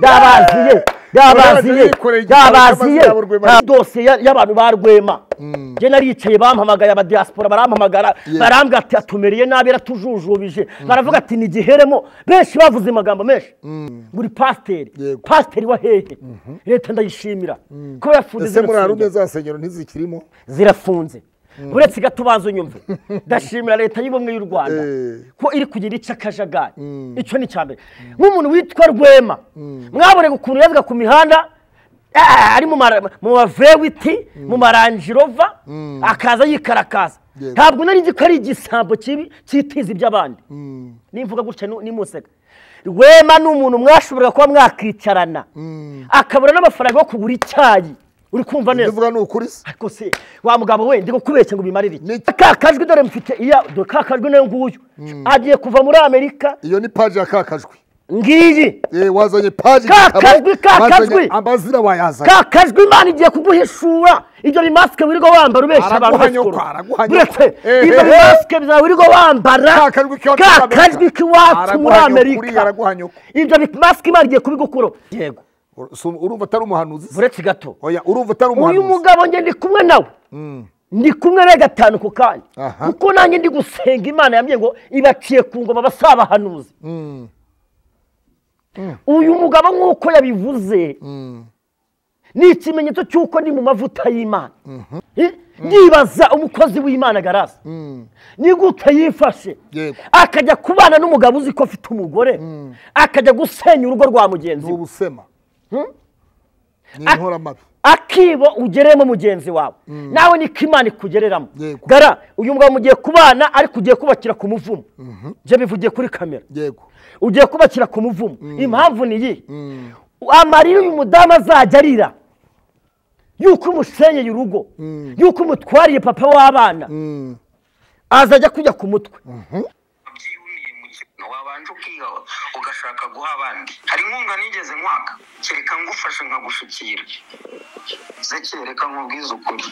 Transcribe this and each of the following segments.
byabaziye byabaziye yikoreye igitabo byabaziye cy'amazina ya Rwema. dosiye ya- y'abantu ba rwema. Njye naricaye bampamagaye abadiyasipora barampamagara barambwira ati atumereye nabi yaratujujubije baravuga ati nigiheremo benshi bavuze amagambo menshi. Buri pasiteri. Yego. pasiteri wa hehe. Leta ndayishimira. Ko yafunze zirafunze. Uretse gato ubanza unyumve. Ndashimira leta y'ubumwe y'u rwanda Eh. ko iri kugira icyo akajagari. Icyo ni icya mbere. Nk'umuntu witwa rwema mwabonye ukuntu yazaga ku mihanda ah, ari mu mavewiti mu maranjirova akaza yikarakaza ntabwo nari nzi ko ari igisambo kibi cyitiza iby'abandi nimvuga gutya ni- nimuseka rwema ni umuntu mwashoboraga kuba mwakicarana. Akabura n'amafaranga yo kugura icyayi. Uri kumva neza. Uvuga ni ukuri se. Ariko se wa mugabo we ndi kukubeshya ngo bimarire. Ni- iki? Ka kajwi dore mfite iya dore ka kajwi na yo nguyu. Agiye kuva muri amerika. Iyo ni paji ya kakajwi ngiyi. Eh, wazanye paji. Ka kajwi, ka kajwi. amazina wayazanye. Ka kajwi imana igiye kuguhishura. Ibyo bimasike wirirwa wambara ubeshya abantu Araguhanyuka, b'esikoro. araguhanyuka. uretse Eh, ibyo eh, bimasike byawe wirirwa wambara. Ka kajwi k'iwacu ka muri Amerika. kajwi ibyo bimasike imana igiye kubigukuraho yego. Urumva atari umuhanuzi? Se? uretse gato. Oya urumva atari uyu umuhanuzi. mugabo njye ndi kumwe nawe. Ndi kumwe na gatanu ku kanya. Kuko nanjye ndi gusenga imana yambwiye ngo ibaciye ku ngoma basabahanuzi. Uyu mugabo nk'uko yabivuze ni ikimenyetso cy'uko ndi mu mavuta y'imana. Eh, ndibaza umukozi w'imana garasi ni gute yifashe? Akajya kubana n'umugabo uzi ko afite umugore? Akajya gusenya urugo rwa mugenzi ni we ni inkoramabi akibo ugeremo mugenzi wawe. Nawe niko imana ikugereramo gara uyu mugabo mugiye kubana ariko ugiye kubakira ku muvumo byo bivugiye kuri kamera. Ugiye kubakira ku muvumo impamvu ni iyi. Amarira uyu mudamu azajya arira. Yuko umusenyeye urugo. Yuko umutwariye papa w'abana. Azajya kujya ku mutwe. Kintu wabanje ukiga ugashaka guha abandi. Hari inkunga nigeze nkwaka? Kereka ngufashe nkagushikira ze kereka nkubwize ukuri.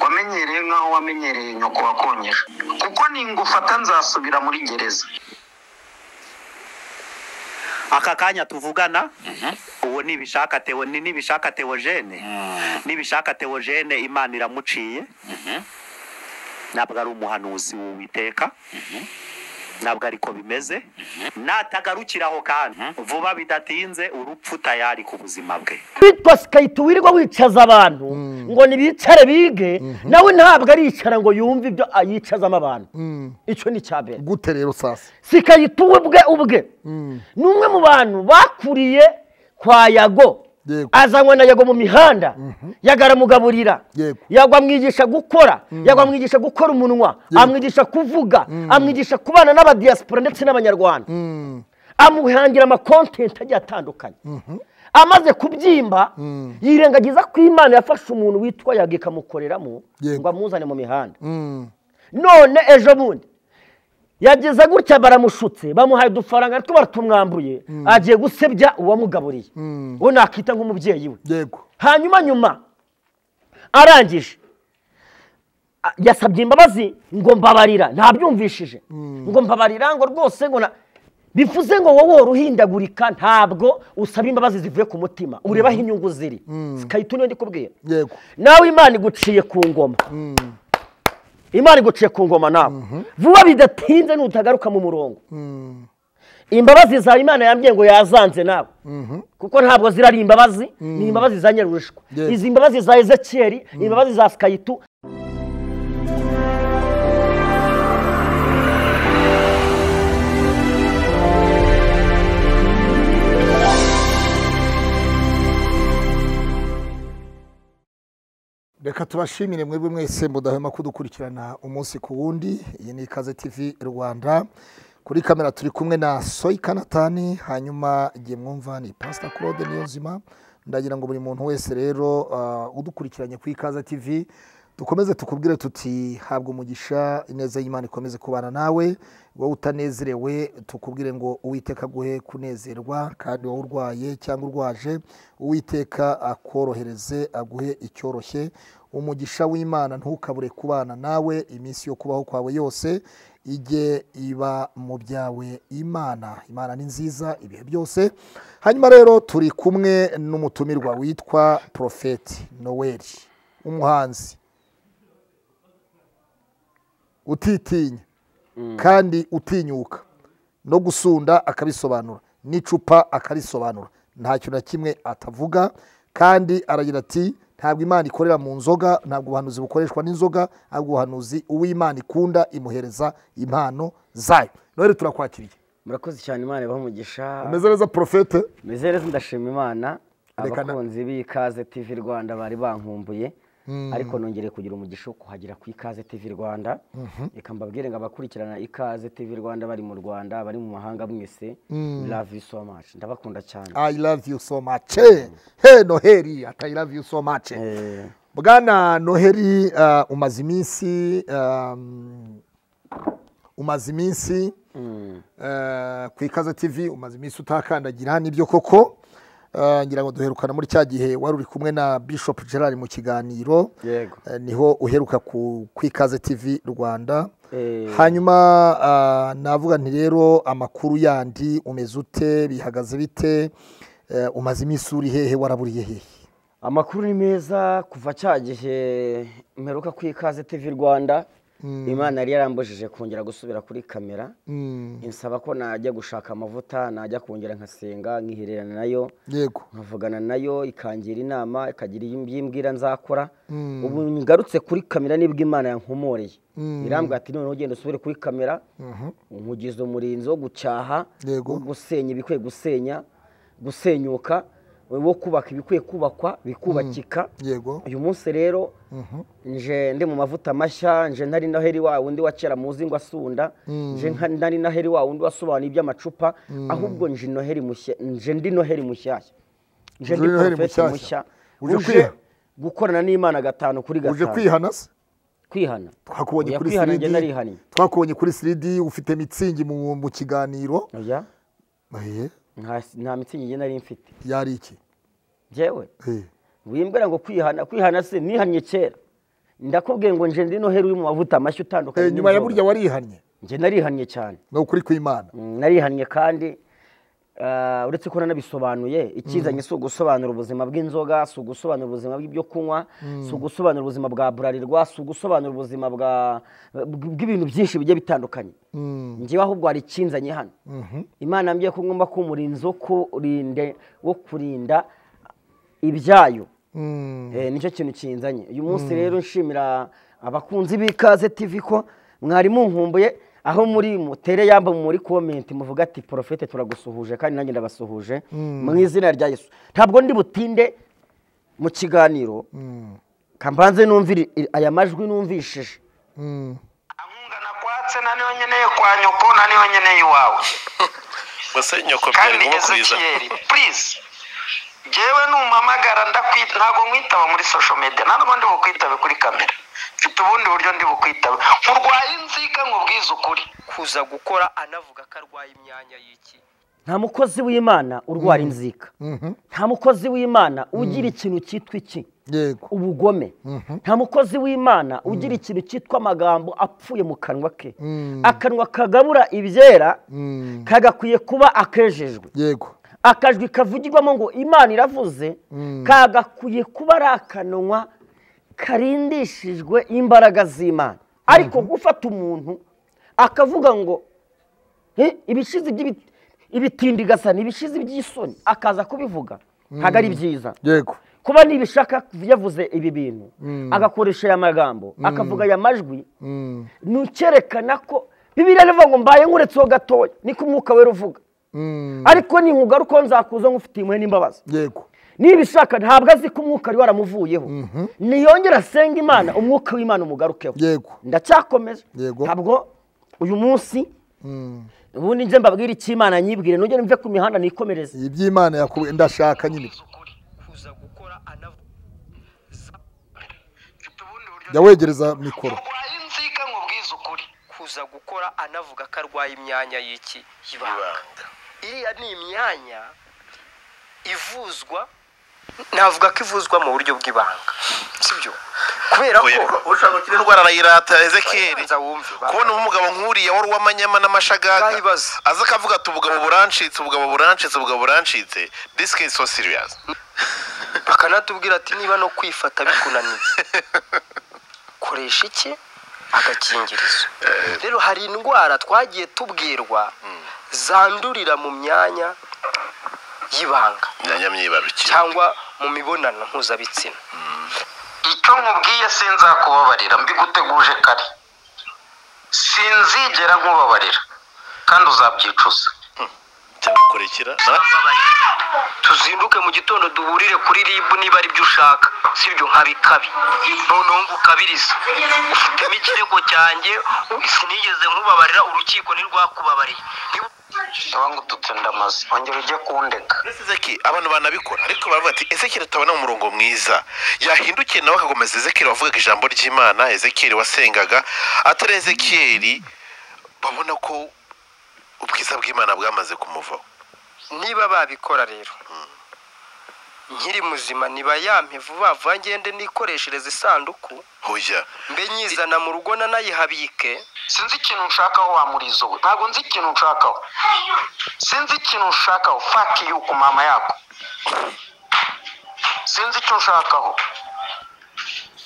Wamenyereye nk'aho wamenyereye nyoko wakonyeje kuko ningufata nzasubira muri gereza. Aka kanya tuvugana? Uwo nibishaka tewo ni nibishaka teogene nibishaka teogene imana iramuciye. Ntabwo ari umuhanuzi w'uwiteka. Ntabwo ariko bimeze. Natagarukiraho kandi. Vuba bidatinze urupfu tayari ku buzima bwe. Witwa sikayiti wirirwa wicaza abantu. Ngo nibicare bige nawe ntabwo aricara ngo yumve ibyo yicazamo abantu. Icyo ni icya mbere. Gute rero sasa. Sikayiti we ubwe. Ubwe ni umwe mu bantu bakuriye kwa yago Yego. azanywe na yago mu mihanda. Yago aramugaburira yago amwigisha gukora. Yago amwigisha gukora umunwa. Amwigisha kuvuga. Amwigisha kubana n'abadiyasipora ndetse n'abanyarwanda. Amuhangira amakontenti agiye atandukanye. Amaze kubyimba yirengagiza ko imana yafashe umuntu witwa yago ikamukoreramo ngo amuzane mu mihanda. None ejo bundi yageze gutya baramushutse bamuhaye udufaranga ariko baratumwambuye agiye gusebya uwamugaburiye we nakita nk'umubyeyi we. Yego. Hanyuma nyuma arangije. Yasabye imbabazi ngo mbabarira. Ntabyumvishije ngo mbabarira ngo rwose ngo na bivuze ngo wowe wora uhindagurika ntabwo usaba imbabazi zivuye ku mutima. Ureba aho inyungu ziri. Sikayita niyo ndi kubwira. Yego. Nawe imana iguciye ku ngoma. Imana iguciye ku ngoma nawe. Vuba bidatinze nutagaruka mu murongo. Imbabazi zawe imana yambwiye ngo yazanze nawe. Kuko ntabwo ziri ari imbabazi ni imbabazi za nyarushwa izi mbabazi za ezekiyeli ni imbabazi za sikayitu reka tubashimire mwebwe mwese mudahwema kudukurikirana umunsi ku wundi. Iyi ni ikaze tv rwanda. Kuri kamera turi kumwe na soyi kanatani hanyuma igihe mwumva ni pasita claude niyonzima. Ndagira ngo buri muntu wese rero ah, udukurikiranye ku ikaze tv dukomeze tukubwire tuti habwa umugisha ineza y'imana ikomeze kubana nawe wowe utanezerewe tukubwire ngo uwiteka aguhe kunezerwa kandi wowe urwaye cyangwa urwaje uwiteka akorohereze aguhe icyoroshye. Umugisha w'imana ntukabure kubana nawe iminsi yo kubaho kwawe yose ijye iba mu byawe imana. Imana ni nziza ibihe byose. Hanyuma rero turi kumwe n'umutumirwa witwa porofeti noweli umuhanzi. Utitinya. Kandi utinyuka. No gusunda akabisobanura. N'icupa akarisobanura. Nta kintu na kimwe atavuga. Kandi aragira ati ntabwo imana ikorera mu nzoga ntabwo ubuhanuzi bukoreshwa n'inzoga ahubwo ubuhanuzi uw'imana ikunda imuhereza impano zayo. None turakwakiriye. Murakoze cyane imana ibaha umugisha. Umeze neza porofete meze neza ndashima imana. Abakunzi b'ikaze tv rwanda bari bankumbuye. Ariko nongereye kugira umugisha wo kuhagera ku ikaze tv rwanda. Reka mbabwire ngo abakurikirana ikaze tv rwanda bari mu rwanda bari mu mahanga mwese. Love you so much. Ndabakunda cyane. I love you so much. He he noheli i love you so much. Eh, bwana noheli uh, umaze iminsi um, umaze iminsi mm, uh, ku ikaze tv umaze iminsi utakandagira ni byo koko? Ngira ngo duherukana muri cya gihe wari uri kumwe na bishop gerard mu kiganiro. Yego. Uh, ni ho uheruka ku ku ikaze tv rwanda. Eh, hanyuma uh, navuga nti rero amakuru yandi umeze ute bihagaze bite? Umaze iminsi uri hehe waraburiye hehe? Amakuru ni meza kuva cya gihe mperuka ku ikaze tv rwanda. Imana yari yarambujije kongera gusubira kuri kamera. Mm, insaba ko najya gushaka amavuta najya kongera nkasenga nkihererana na yo yego. nkavugana na yo ikangira inama ikagira ibyo imbwira nzakora. Mm. ubu ngarutse kuri kamera ni bwo imana yankomoreye. Mm. irambwira ati noneho ugenda usubire kuri kamera. Nkugize umurinzi wo gucyaha gusenya ibikwiye gusenya gusenyuka wo kubaka ibikwiye kubakwa bikubakika. Yego. Uyu munsi rero nje ndi mu mavuta mashya nje ntari noheri wa wundi wa kera muzi ngo asunda. Nje nka- ntari noheri wa wundi wasobanuye iby'amacupa ahubwo nje noheri mushya nje ndi noheri mushyashya. Nje ndi Uje mushyashya. mushya. Uje uje gukorana n'imana gatanu kuri uje gatanu. kwihana se? Kwihana. Twakubonye kuri kwihana njye 3D narihannye twakubonye kuri 3D ufite mitsingi mu kiganiro. Oya. Nta mitsingi nari mfite. Yari iki? Njyewe Eh, wimbwira ngo kwihana kwihana se nihannye kera. Ndakubwiye ngo nje ndi noheri uri mu mavuta mashya utandukanye eh, nyuma ya burya warihannye njye narihannye cyane. Ni ukuri kw'imana. Mm, narihannye kandi ah, uretse ko nanabisobanuye ikizanye si ugusobanura ubuzima bw'inzoga si ugusobanura ubuzima bw'ibyo kunywa si ugusobanura ubuzima bwa burarirwa si ugusobanura ubuzima bw'ibintu byinshi bigiye bitandukanye. Mm, njyewe ahubwo hari ikinzanye hano. Mhm. imana yambwiye ko ngomba kuba umurinzi wo kurinde wo kurinda ibyayo. Mm, Eh, ni cyo kintu kinzanye. Uyu munsi rero nshimira abakunzi b'ikaze tv ko mwari munkumbuye aho muri mutere yamba muri komenti muvuga ati porofete turagusuhuje kandi nanjye ndabasuhuje mu izina rya yesu. Ntabwo ndi butinde mu kiganiro. Mm, kambanze numvire aya majwi numvishije. Mm. ankunga nakwatse na niyo nkeneye kwa nyoko na niyo nkeneye iwawe. Mbese nyoko byari kandi kumukuriza purize njyewe numpamagara ndakwita ntabwo nkwitaba muri social media. Ntabwo ndi bukwitabe kuri kamera mfite ubundi buryo ndi bukwitabe nkurwaye inzika nkubwize ukuri. Kuza gukora anavuga ko arwaye imyanya y'iki? Nta mukozi w'imana urwara inzika. Mhm. nta mukozi w'imana ugira ikintu cyitwa iki? Yego. Ubugome. Nta mukozi w'imana ugira ikintu cyitwa amagambo apfuye mu kanwa ke. Akanwa kagabura ibyera Mm, kagakwiye kuba akejejwe. Yego. Akajwi kavugirwamo ngo imana iravuze kagakwiye kuba ari akanwa karindishijwe imbaraga z'imana. Ariko gufata umuntu akavuga ngo "Eh, ibishizi by'ibi- ibitindigasani ibishizi by'isoni. Akaza kubivuga. Ntabwo ari byiza. Yego. Kuba nibishaka yavuze ibi bintu agakoresha aya magambo akavuga aya majwi ni icyerekana ko bibiriya rivuga ngo mbaye nkuretseho gatoya. Niko umwuka wera uvuga. mm, ariko ninkugaruka nzakuza nkufitiye impuhwe n'imbabazi. Yego. Nibishaka ntabwo azi ko umwuka wari waramuvuyeho. Niyongera asenga imana umwuka w'imana umugarukeho. Yego. Ndacyakomeje Yego. ntabwo uyu munsi Mm. ubundi nje mbabwire icyo imana nyibwire nongere mve ku mihanda nikomereze. Iby'imana yakubwiye ndashaka nyine. Jya wegereza mikoro. Kuza gukora anavuga ko arwaye imyanya y'iki? Y'ibanga. Iriya ni imyanya ivuzwa navuga ko ivuzwa mu buryo bw'ibanga sibyo? Kubera ko ushaka gukira indwara banza wumve ba- kubona nk'umugabo nk'uriya wari uw'amanyama n'amashagaga. Aza akavuga ati ubugabo burancitse ubugabo burancitse ubugabo burancitse. This case so serious. Bakanatubwira ati niba no kwifata bikunaniye. Koresha iki? Agakingirizo. Rero hari indwara twagiye tubwirwa zandurira mu myanya y'ibanga cyangwa mu mibonano mpuzabitsina. Icyo nkubwiye sinzakubabarira mbiguteguje kare. Sinzigera nkubabarira kandi uzabyicuza. Cyamukurikira na? Tuzinduke mu gitondo duhurire kuri ribu niba ari byo ushaka sibyo nkabikabi noneho ngo ukabiriza. Ufitemo ikirego cyanjye sinigeze nkubabarira urukiko ntirwakubabariye Niba- ndaba ngututse ndamaze. Ongera ujye kundeka. Ezeki abantu banabikora ariko baravuga ati ezekiyeli tutabona mu murongo mwiza. Yahindukiye nawe akakomeza ezekiyeli wavugaga ijambo ry'imana ezekiyeli wasengaga. Atari ezekiyeli babona ko ubwiza bw'imana bwamaze kumuvaho niba babikora rero nkiri muzima niba yampe vuba vuba ngende nikoreshereza isanduku hoya. mbe nyizana mu rugo nanayihabike sinzi ikintu nshakaho wa murizo we. Ntabwo nzi ikintu nshakaho. Sinzi ikintu nshakaho. Faki yuku mama yako. Sinzi icyo nshakaho.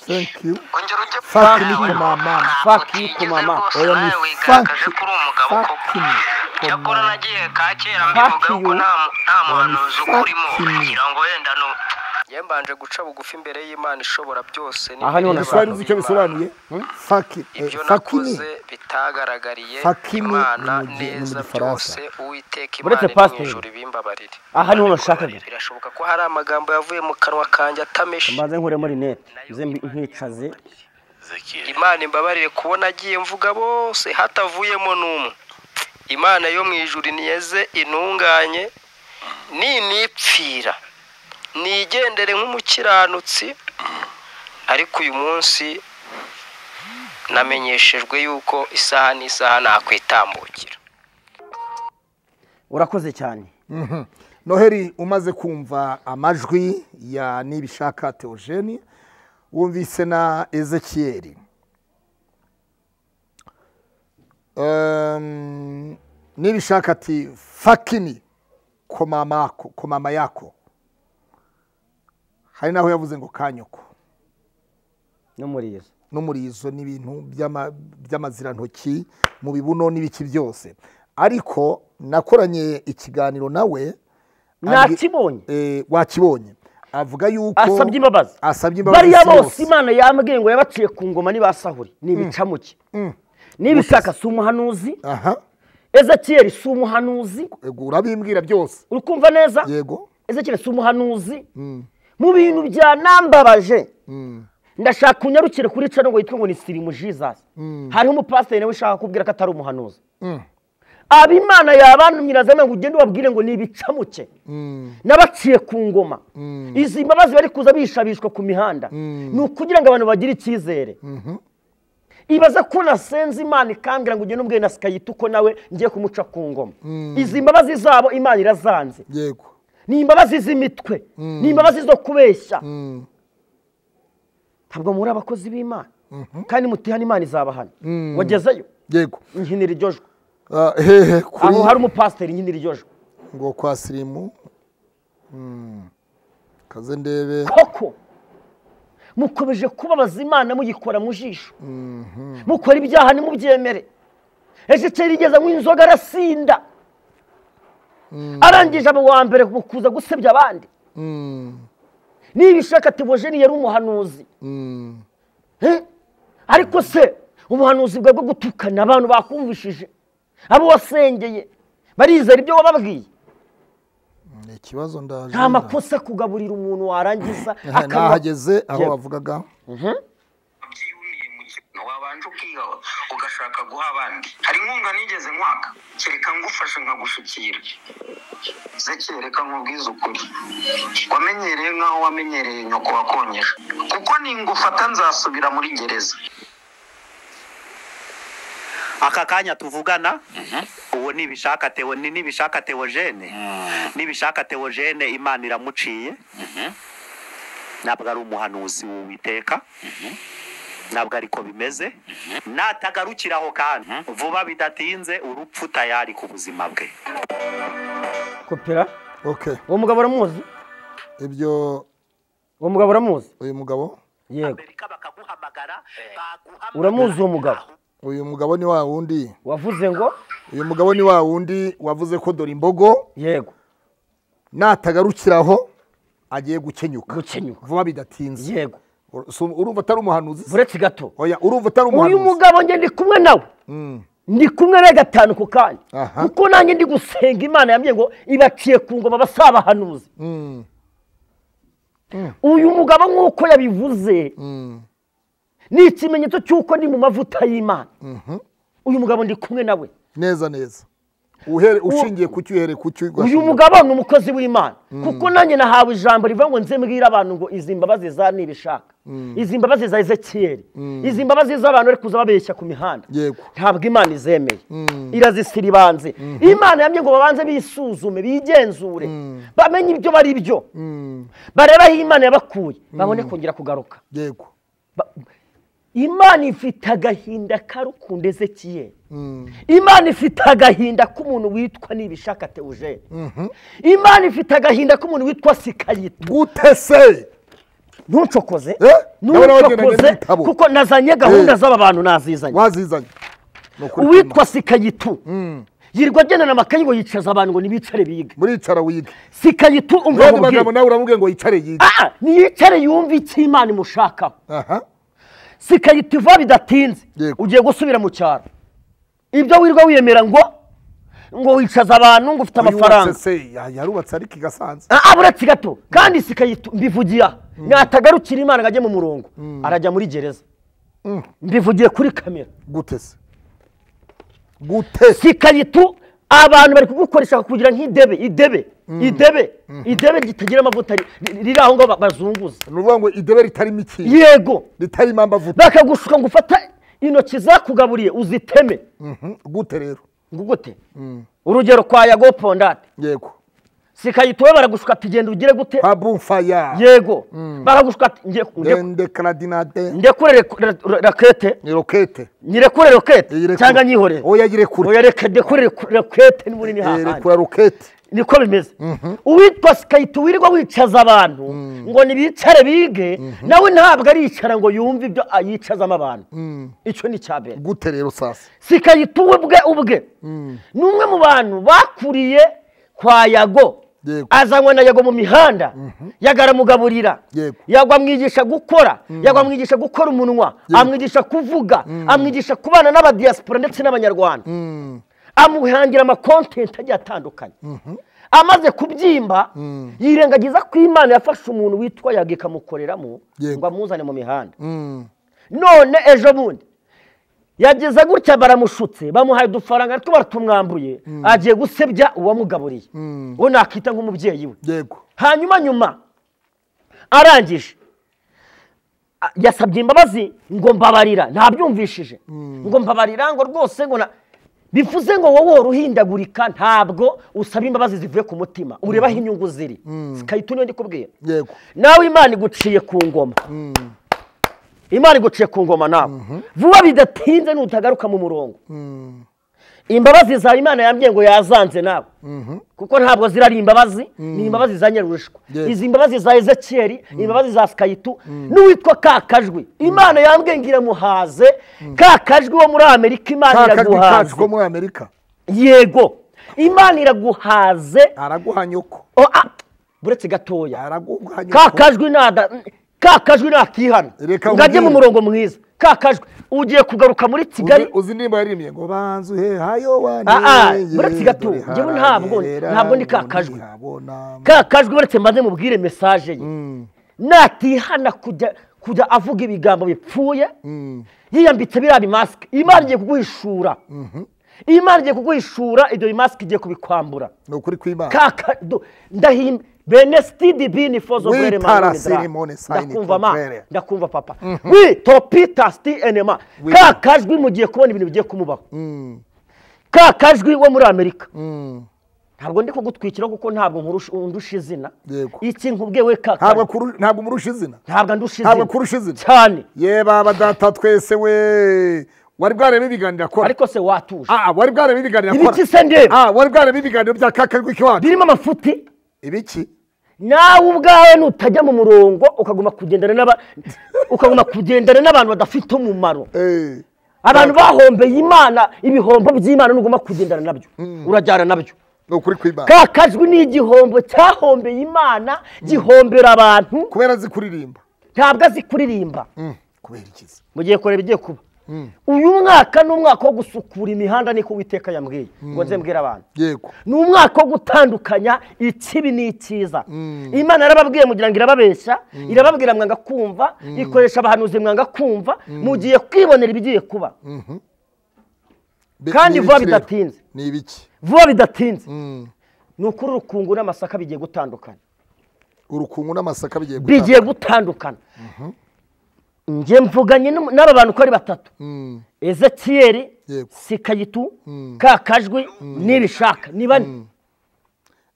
Thank you. Ongera ujye Fuck ni ku mama. Fuck you ku mama. Oya ni wigaragaje fuck- mama. nagiye ka kera mbivuga yuko nta mu- nta muhanuzi ukurimo kugira ngo wenda no. Ye mbanje guca bugufi imbere y'imana ishobora byose Aha ni ho y'abantu uzi icyo bisobanuye. Faki ibyo fakini nakoze bitagaragariye Fakini imana neza Gifaransa. byose uwiteka Uretse imana iri mu pasiteri. ijuru ibimbabarire. Aha ni ho nashakaga. birashoboka ko hari amagambo yavuye mu kanwa kanjye atameshe. Mbanze nkuremo rinete nze nkicaze imana imbabarire kubona agiye mvuga bose hatavuyemo n'umwe. Imana yo mu ijuru niyeze intunganye ninipfira. Nigendere nk'umukiranutsi ariko uyu munsi namenyeshejwe yuko isaha n'isaha nakwitambukira. Urakoze cyane. Noheli umaze kumva amajwi ya nibishaka teogeni wumvise na ezekiyeli nibishaka ati fakini ko mama yako. Ko mama yako hari naho yavuze ngo kanyoko n'umurizo n'umurizo n'ibintu by'ama- by'amazirantoki mu bibuno n'ibiki byose. Ariko nakoranye ikiganiro nawe nakibonye. Eh, wakibonye. Avuga yuko asabye imbabazi. Asabye imbabazi bariya bose imana yambwiye ngo yabaciye ku ngoma n'ibasahuri. Ni ibicamuke nibishaka si umuhanuzi aha. Ezekiyeli si umuhanuzi. Urabimbwira byose. Uri kumva neza? Yego. Ezekiyeli si umuhanuzi. Mu bintu byanambabaje ndashaka unyarukire kuri cano ngo yitwa ngo ni sirimu jizasi hariho umupasiteri nawe ushaka kubwira ko atari umuhanuzi. Abimana yabantumiraza ngo ugende ubabwire ngo ni ibicamuke n'abaciye ku ngoma. Izi mbabazi bari kuza bishabishwa ku mihanda. Ni ukugira ngo abantu bagire icyizere. Ibaza ko nasenze imana ikambwira ngo ugende ubwire na sikayita uko nawe ngiye kumuca ku ngoma. Izi mbabazi zabo imana irazanze yego. Ni imbabazi z'imitwe. Ni imbabazi zo kubeshya. Ntabwo muri abakozi b'imana. Kandi mutihana imana izabahana wagezeyo? Yego. Nkinira iryo jwi Ah, aho hari umupasiteri nkinira iryo jwi ngo kwa sirimu. Kaze ndebe. Koko. Mukomeje kubabaza imana muyikora mu jisho. Mukora ibyaha nimubyemere. Ejekeri igeze nk'inzoga arasinda. Arangije aba uwa mbere mu kuza gusebya abandi. Mm, niba ishaka tibojeni yari umuhanuzi. Ariko se ubuhanuzi bwe bwo gutukana abantu bakumvishije. Abo wasengeye barizera ibyo wababwiye. Ni ikibazo ndaje nta makosa kugaburira umuntu warangiza nahageze aho wavugaga. Kintu wabanje ukiga ugashaka guha abandi. Hari inkunga nigeze nkwaka? Kereka ngufashe nkagushikira zekeye reka nkubwize ukuri. Wamenyereye nk'aho wamenyereye nyoko wakonyeje. Kuko ningufata nzasubira muri gereza. Aka kanya tuvugana. Uwo nibishaka tewo ni nibishaka teogene nibishaka teogene imana iramuciye. Ntabwo ari umuhanuzi w'uwiteka. Ntabwo ariko bimeze. Natagarukiraho kandi. Vuba bidatinze urupfu tayari ku buzima bwe. Kopera. Okay uwo mugabo uramuzi ibyo uwo mugabo uramuzi uyu mugabo? Yego. Amerika bakaguhamagara baguhamagara uramuzi uwo mugabo? Uyu mugabo ni wa wundi. Wavuze ngo? Uyu mugabo ni wa wundi wavuze ko dore imbogo yego. natagarukiraho agiye gukenyuka. Gukenyuka. vuba bidatinze. Yego. Urumva atari umuhanuzi? Se? buretse gato. Oya urumva atari uyu umuhanuzi? mugabo njye ndi kumwe nawe. Mm. ndi kumwe na gatanu ku kanya. Kuko nanjye ndi gusenga imana yambwiye ngo ibaciye ku ngoma basabahanuzi. Mm. uyu mugabo nk'uko yabivuze Mm. Ni ikimenyetso cy'uko ndi mu mavuta y'imana. Mhm. uyu mugabo ndi kumwe nawe neza neza. Uhere ushingiye ku cyo uhereye ku cyo uyu mugabo ni umukozi w'imana. Kuko nanjye nahawe ijambo rivuga ngo nze mbwire abantu ngo izi mbabazi za nibishaka. Izi mbabazi za ezekiyeli izi mbabazi z'abantu bari kuza babeshya ku mihanda. Yego. ntabwo imana izemeye. Irazisira ibanze. Imana yamye ngo babanze bisuzume bigenzure. Bamenye ibyo bari byo. Mm. barebe aho imana yabakuye. Babone kongera kugaruka. Imana ifite agahinda karukunda ezekiyeli Mm. imana ifite agahinda k'umuntu witwa nibishaka teujene imana ifite agahinda k'umuntu witwa sikayito. Gute se? Ntucokoze ntucokoze kuko nazanye gahunda Eh. z'aba bantu nazizanye. Uwitwa sikayitu Mm. yirirwa agendana amakayi ngo yicaza abantu ngo nibicare bige. Muricara wige. Sikayitu umva mubwire nawe uramubwiye ngo yicare yige. Ah, niyicare yumve icyo imana imushakaho. Aha sikayita iva bidatinze ugiye gusubira mu cyaro. Ibyo wirirwa wiyemera ngo? Ngo wicaza abantu ngo ufite amafaranga. yarubatse ariko igasanze Ah, ah, buretse gato. Kandi mbivugiye aha natagarukira imana ngo ajye mu murongo. Arajya muri gereza. Mm. mbivugiye kuri kamera. Gute se? Gute se? Sikayitu abantu bari kugukoresha kugira nk'idebe idebe. Idebe idebe ritagira amavuta ri- ri- riri aho ngaho ba- bazunguza ni ukuvuga ngo idebe ritarimo ikintu yego ritarimo amavuta bakagushuka ngo ufate intoki zakugaburiye uziteme gute rero gute urugero kwa yago pondate yego sikayitu we baragushuka ati genda ugire gute kwa bumfaya yego bakagushuka ati nge- nge- dende karadinade ndekure re- re- rakete ni rokete nyirekure rokete cyangwa nyihorere oya yirekure oya reka ndekure rokete ni munini hahandi yirekura rokete niko bimeze. Uwitwa sikayita wirirwa wicaza abantu. Ngo nibicare bige nawe ntabwo aricara ngo yumve ibyo yicazamo abantu. Icyo ni icya mbere. Gute rero sasa? Sikayita we ubwe. Ubwe ni umwe mu bantu bakuriye kwa yago. Yego. azanywe na yago mu mihanda. Yago aramugaburira Yego. yago amwigisha gukora. Yago amwigisha gukora umunwa. Amwigisha kuvuga. Amwigisha kubana n'abadiyasipora ndetse n'abanyarwanda. Mm. Amuhangira amakontenti agiye atandukanye. Amaze kubyimba yirengagiza ko imana yafashe umuntu witwa yago ikamukoreramo ngo amuzane mu mihanda. Mm. none ejo bundi yageze gutya baramushutse bamuhaye udufaranga ariko baratumwambuye agiye gusebya uwamugaburiye. Uwo nakita nk'umubyeyi we. Yego. Hanyuma nyuma arangije yasabye imbabazi ngo mbabarira. Ntabyumvishije. Ngo mbabarira ngo rwose ngo na bivuze ngo wowe wora uhindagurika ntabwo usaba imbabazi zivuye ku mutima. Ureba aho inyungu ziri. Sikayita niyo ndi kubwira. Yego. Nawe imana iguciye ku ngoma. Mm. imana iguciye ku ngoma nawe. Vuba bidatinze nutagaruka mu murongo. Mm. Imbabazi za imana yambwiye ngo yazanze nawe. Kuko ntabwo ziri ari imbabazi ni imbabazi za nyarushwa. Izi mbabazi za ezekiyeli imbabazi za sikayitu n'uwitwa kakajwi imana yambwiye ngo iramuhaze kakajwi wo muri amerika imana iraguhaze. ko muri amerika? Yego. Imana iraguhaze. Araguha nyoko buretse gatoya. Kakajwi nada kakajwi nakihana Reka ngo ajye mu murongo mwiza. Kakajwi. Ugiye kugaruka muri kigali? Uzi- indirimbo yaririmbye ngo banze uhehayo wane Ah, ah, buretse gato, njyewe ntabwo- ntabwo ndi ka kajwi. kakajwi kakajwi buretse mbanze mubwire mesaje ye. Natihana kujya kujya avuga ibigambo bipfuye. Yiyambitse biriya bimasike imana igiye kuguhishura imana igiye kuguhishura ibyo bimasike igiye kubikwambura. Ni ukuri kw'imana. Ndahimba bene stidi bini fozo Oui, vrere para manone dra. ceremone sign ndakumva ma ndakumva papa. Wi topita sti enema Oui. ka kajwi mugiye kubona ibintu bigiye kumubaho Mm, ka kajwi wo muri amerika. Mm. ntabwo ndi kugutwikira kuko ntabwo undusha izina. Yego. iki nkubwiye we ntabwo kaka ntabwo umurusha izina. Ntabwo ntabwo izina. akurusha izina. Cyane. Ye baba data twese we. Wari bwarebe ibiganiro akora ariko se watuje. Ah, ah, wari bwarebe ibiganiro ibiki akora se ndeba Ah, wari bwarebe ibiganiro bya kakajwi k'iwacu? Birimo amafuti? Ibiki? Nawe ubwawe nutajya mu murongo ukaguma kugendana n'aba ukaguma kugendana n'abantu badafite umumaro. Eh, abantu bahombeye imana ibihombo by'imana nugomba kugendana na byo. Urajyana na byo. Ka kajwi ni igihombo cyahombeye imana gihombera abantu. Kubera azi kuririmba. Ntabwo azi kuririmba. Mm, ikizi mugiye kureba ibigiye kuba. Uyu mwaka ni umwaka wo gusukura imihanda niko uwiteka yambwiye. Ngo nze mbwire abantu. Yego. Ni umwaka wo gutandukanya ikibi n'icyiza imana yarababwiye mugira ngo irababeshya irababwira mwanga kumva ikoresha abahanuzi mwanga kumva mugiye kwibonera ibigiye kuba. Be- Kandi vuba bidatinze. ni ibiki? Vuba bidatinze. Mm. ni ukuri urukungu n'amasaka bigiye gutandukana. Urukungu n'amasaka bigiye bigiye gutandukana. Njye mvuganye n'aba bantu uko ari batatu. Mm, ezekiyeli Yego. sikayitu kakajwi n'ibishaka. Ni bane.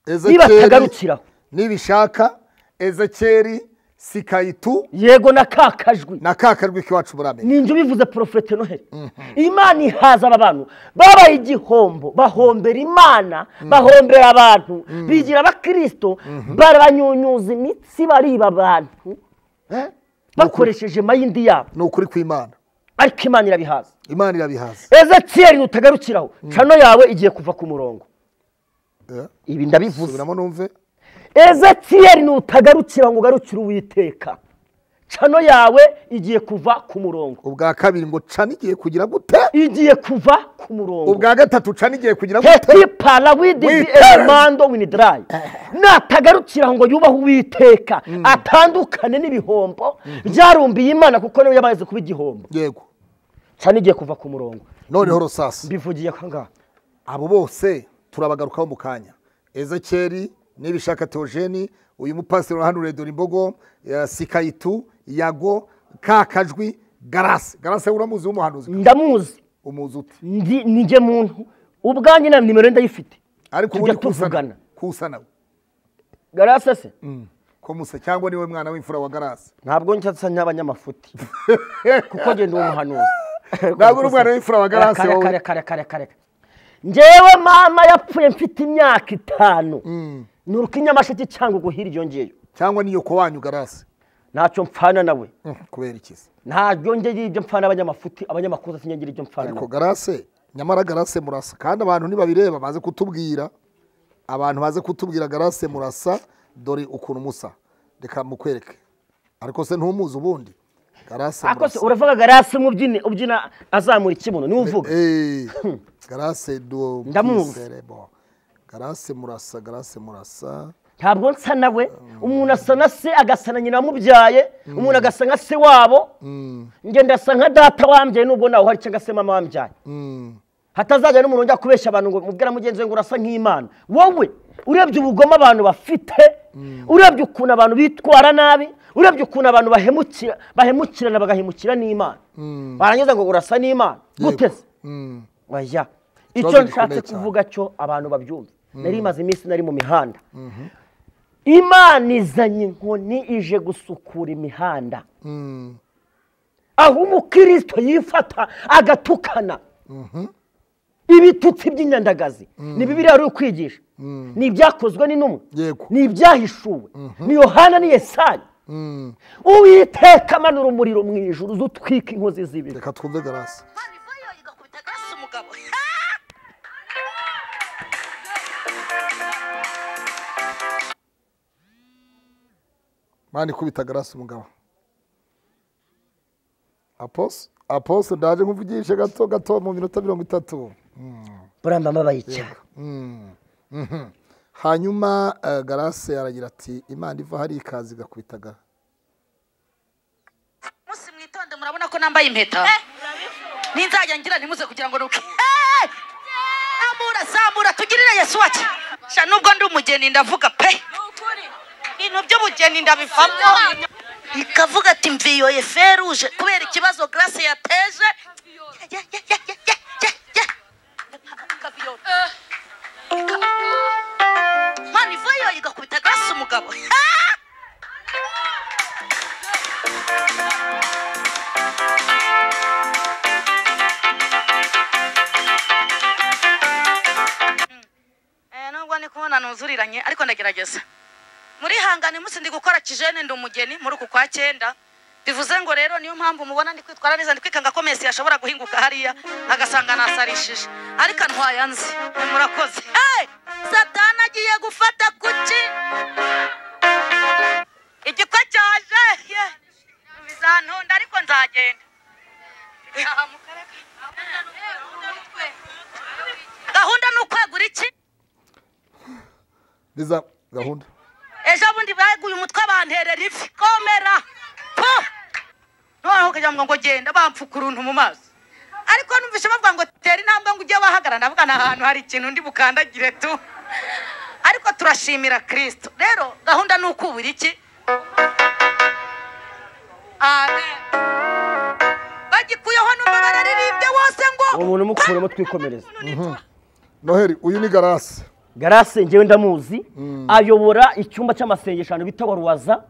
Nibatagarukiraho nibishaka ezekiyeli sikayitu. Yego na kakajwi. Na kakajwi k'iwacu buramenye ninjye ubivuze porofete noheli. Imana ihaza aba bantu. Babaye igihombo. Bahombera imana. Bahombera abantu. Bigira abakirisito barabanyunyuza imitsi bariba abantu. Eh, bakoresheje mayindi yabo ni ukuri kw'imana ariko imana irabihaza. Imana irabihaza. Ezekiyeli nutagarukiraho cano yawe igiye kuva ku murongo. Eh, ibi ndabivuze. Ezekiyeli nutagarukira ngo ugarukire uwiteka. Cano yawe igiye kuva ku murongo. Ubwa kabiri ngo cana igiye kugira gute? Igiye kuva ku murongo ubwa gatatu cana igiye kugira gute heti para widizi Witera. emando winidarayi natagarukira ngo yubahe uwiteka. Atandukane n'ibihombo. Byarumbiye imana kuko ni we yabaze kuba igihombo. Yego. Cano igiye kuva ku murongo. Noneho rosasi mbivugiye ko ngaha. Abo bose turabagarukaho mu kanya. Ezekiyeli nibishaka teogeni uyu mupasiteri urahanuriye dore imbogo sikayitu yago kakajwi garase. Garase uramuzi w'umuhanuzi. Ndamuzi. Umuzi ute ndi nijye muntu ubwanjye na nimero ndayifite ariko ubundi kusa tuvugana. kusa nawe garase se? Ko musa cyangwa ni we mwana w'imfura wa garase ntabwo nshya nk'abanyamafuti kuko ngenda uwo muhanuzi Ntabwo uri umwana w'imfura wa Garasi Kare, wowe. kare kare kare kare njyewe mama yapfuye mfite imyaka itanu. Ni urukinyamasheke cyangwa uguhira iyo ngiyo cyangwa niyo wanyu garase ntacyo mpfana nawe Mm, kubera ikizi ntabwo ngeye ibyo mpfana abanyamafuti abanyamakuza sinyagira ibyo mpfana ariko garase nyamara garase murasa kandi abantu ntibabireba baze kutubwira abantu baze kutubwira garase murasa dore ukuntu musa. Reka mukwereke. Ariko se ntumuzi ubundi? Garase murasa. uravuga garasi umubyini ubyina azamura ikibuno ni we uvuga Eh, garase do garase murasa garase murasa. Ntabwo nsa nawe. Umuntu asa na se agasa na nyina wamubyaye umuntu agasa nka se wabo. Njye ndasa nka data wambyaye nubwo nawe uhari cyangwa se mama wambyaye Mm, hatazajya n'umuntu ujya kubeshya abantu ngo mubwira mugenzi we ngo urasa nk'imana. Wowe urebye ubugome abantu bafite urebye ukuntu abantu bitwara nabi urebye ukuntu abantu bahemukira bahemukirana bagahemukira n'imana. Barangiza ngo urasa n'imana. Guteze mm, icyo nshatse kuvuga cyo abantu babyumva. Nari maze iminsi nari mu mihanda. Imana izanye inkoni ije gusukura imihanda. Mm. aho umukristo yifata agatukana. Ibitutsi by'inyandagazi. Ni bibiriya uri kwigisha. Ni ibyakozwe n'intumwa ni ibyahishuwe. Ni yohana ni yesayi Mm. uwiteka amanura umuriro mu ijuru uza utwika inkozi z'ibiri. Reka twumve garase mani ikubita garase umugabo apose ndaje nkuvugishe gato gato mu minota mirongo itatu. Buramba mbabaye cyane. Mm, mhm. hanyuma eh, garase aragira ati imana iva hari ikazi igakubita gara musi mwitonde murabona ko nambaye impeta? Ninzajya ngira ntimuze kugira ngo nuke. Eh! zamura zamura tugirire yesu wacu sha nubwo ndi umugeni ndavuga pe! Ibintu by'ubugeni ndabivamo ikavuga ati mviyoye feruje kubera ikibazo grace yateje Ya, ya, ya, ya, ya, ya, ya. Ikaviyora. Ika- igakubita gasi umugabo Eh, nubwo ndi kubona nuzuriranye ariko ndagerageza muri hangane munsi ndi gukora kijene ndi umugeni muri uku kwa cyenda. Bivuze ngo rero niyo mpamvu mubona ndi kwitwara neza ndi kwikanga ko mesi yashobora guhinguka hariya agasanga nasarishije. Ariko antwaye anzi murakoze. Hey! satani agiye gufata kuki igikwe cyaje? Bizantunda ariko nzagenda. Gahunda ni ukwagura iki? Niza gahunda. Ejo bundi baguye umutwe banterera ifi. Komera. Noneho ukagira ngo ngo genda bamfuka uruntu mu maso. Ariko numvise bavuga ngo tera intambwe ngo ujye wahagarara. Ndavuga ni ahantu hari ikintu undi bukandagire tu. Ariko turashimira kirisito rero gahunda ni ukubura iki amen. Bagikuyeho numva bararirimbye bose ngo uwo muntu umukuremo twikomereza noheli uyu ni garasi garase njyewe ndamuzi ayobora icyumba cy'amasengesho ahantu bita waruwaza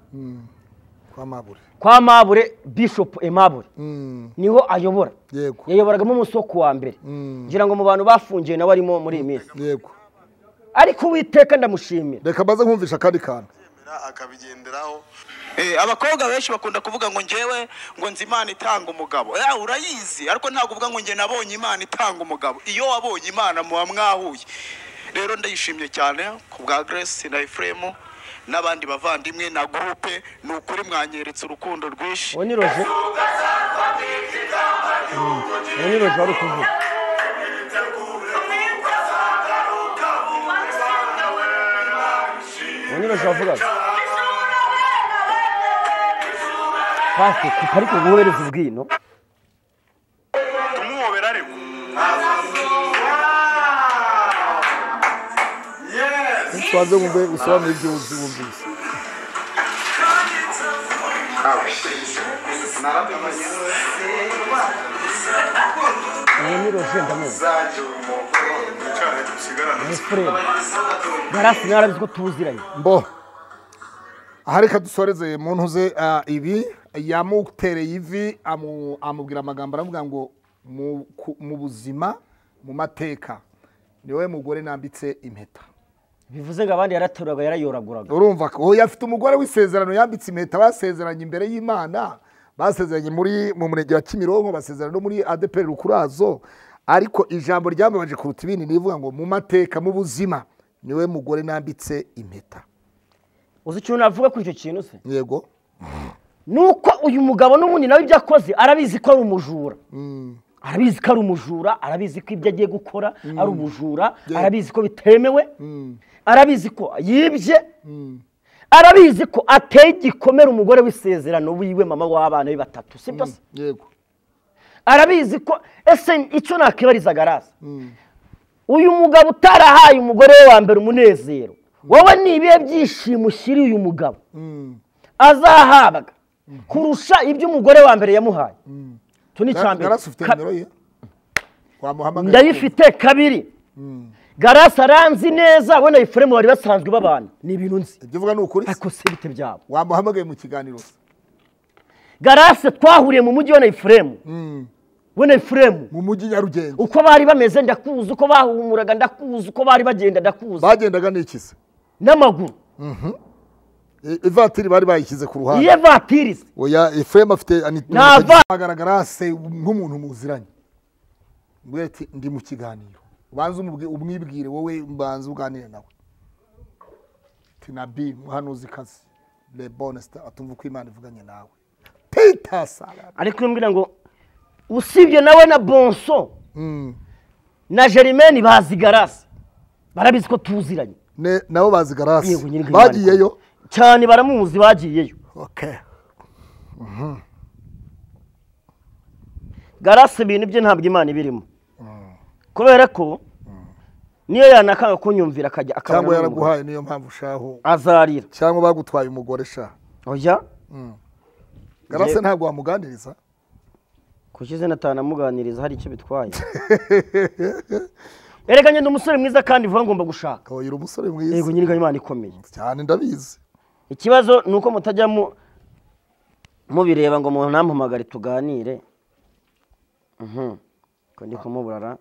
kwa mabure. Kwa mabure bishop emabure Mm, ni ho ayobora. Yego. Yayoboragamo umunsi wo kuwa mbere. Mm. ngira ngo mu bantu bafungiye nawe arimo muri iyi minsi. Yego. Ariko uwiteka ndamushimira. Reka maze nkumvisha akandi kantu. Akabigenderaho. Eh, abakobwa benshi bakunda kuvuga ngo njyewe ngo nzi imana itanga umugabo. Ya urayizi? Ariko ntabwo uvuga ngo njye nabonye imana itanga umugabo. Iyo wabonye imana muba mwahuye. Rero ndayishimye cyane ku bwa grace na efuremu n'abandi bavandimwe na gurupe ni ukuri mwanyeretse urukundo rwinshi. Uwo ni roje Mm, uwo ni roje wari kuvuga. Uwo ni roje wavugaga. Pasi ariko guhereza ubwino. Tumuhobera ariko. Tubanze wumve usobanure ibyo uzi wumvise ni roje ndamuzi ni furere garasi narabizi ko tuziranye mbo aha reka dusoreze mu ntuze ibi yamutereye ivi amu- amubwira amagambo aravuga ngo mu buzima mu mateka. Ni wowe mugore nambitse impeta. Bivuze ngo abandi yarateruraga yarayoraguraga urumva ko uyu afite umugore w'isezerano yambitse impeta basezeranye imbere y'imana basezeranye muri mu murenge wa kimironko basezerana no muri adeperi rukurazo. Ariko ijambo ryambabaje kuruta ibindi ni ivuga ngo mu mateka mu buzima ni wowe mugore nambitse impeta. Uzi ikintu navuga kuri icyo kintu se? Yego. Ni uko uyu mugabo n'ubundi nawe ibyo akoze arabizi ko ari umujura. Mm. arabizi ko ari umujura arabizi ko ibyo agiye gukora ari ubujura Yeah. arabizi ko bitemewe. Mm. Arabizi ko yibye Mm. arabizi ko ateye igikomere umugore w'isezerano wiwe mama w'abana be batatu. Sibyo se? Yego. Arabizi ko ese icyo nakibariza garasi Mm. uyu mugabo utarahaye umugore we wa mbere umunezero. Wowe ni ibihe byishimo ushyiriye uyu mugabo. Azahabwa kurusha ibyo umugore wa mbere yamuhaye. Icyo ni icya mbere ndayifite kabiri. Garasi aranzi neza we na efuremu bari basanzwe babana. Ni ibintu nzi. Ibyo uvuga ni ukuri ariko se bite byabo? Wamuhamagaye mu kiganiro se? Garasi twahuriye mu mujyi we na efuremu Mm. we na efuremu mu mujyi nyarugenge uko bari bameze ndakuzi. Uko bahumuraga ndakuzi. Uko bari bagenda ndakuzi. Bagendaga n'ikize n'amaguru. I- ivatiri bari bayishyize ku ruhande. Iyo vatirize oya efuremu afite Nta agaragara se nk'umuntu muziranye. Ndi mu kiganiro. Umubwi- umwibwire wowe mbanze uganire nawe. Ati nabi muhanuzi kazi. Le bonne star atumva uko imana ivuganye nawe. Peter sara ariko iyo ngo usibye nawe na bonso Mm. na jerimeni bazi garasi barabizi ko tuziranye. Nabo bazi garasi bagiyeyo? cyane baramuzi bagiyeyo. Okay garasi ibintu bye ntabwo imana ibirimo. Kubera ko niyo yanakanga kunyumvira akajya cyangwa akabona n'umugore, yaraguhaye niyo mpamvu ushaho azarira. Cyangwa bagutwaye umugore sha. Oya. Garasi Ye- ntabwo wamuganiriza? Kuki izina atanamuganiriza hari icyo bitwaye. Erega ngenda umusore mwiza kandi vuba ngomba gushaka. Oya uri umusore yego mwiza nyir'inka imana ikomeye. Cyane ndabizi. Ikibazo ni uko mutajya mu- mubireba ngo umuntu ntampamagare tuganire. Mhm. ndi kumuburara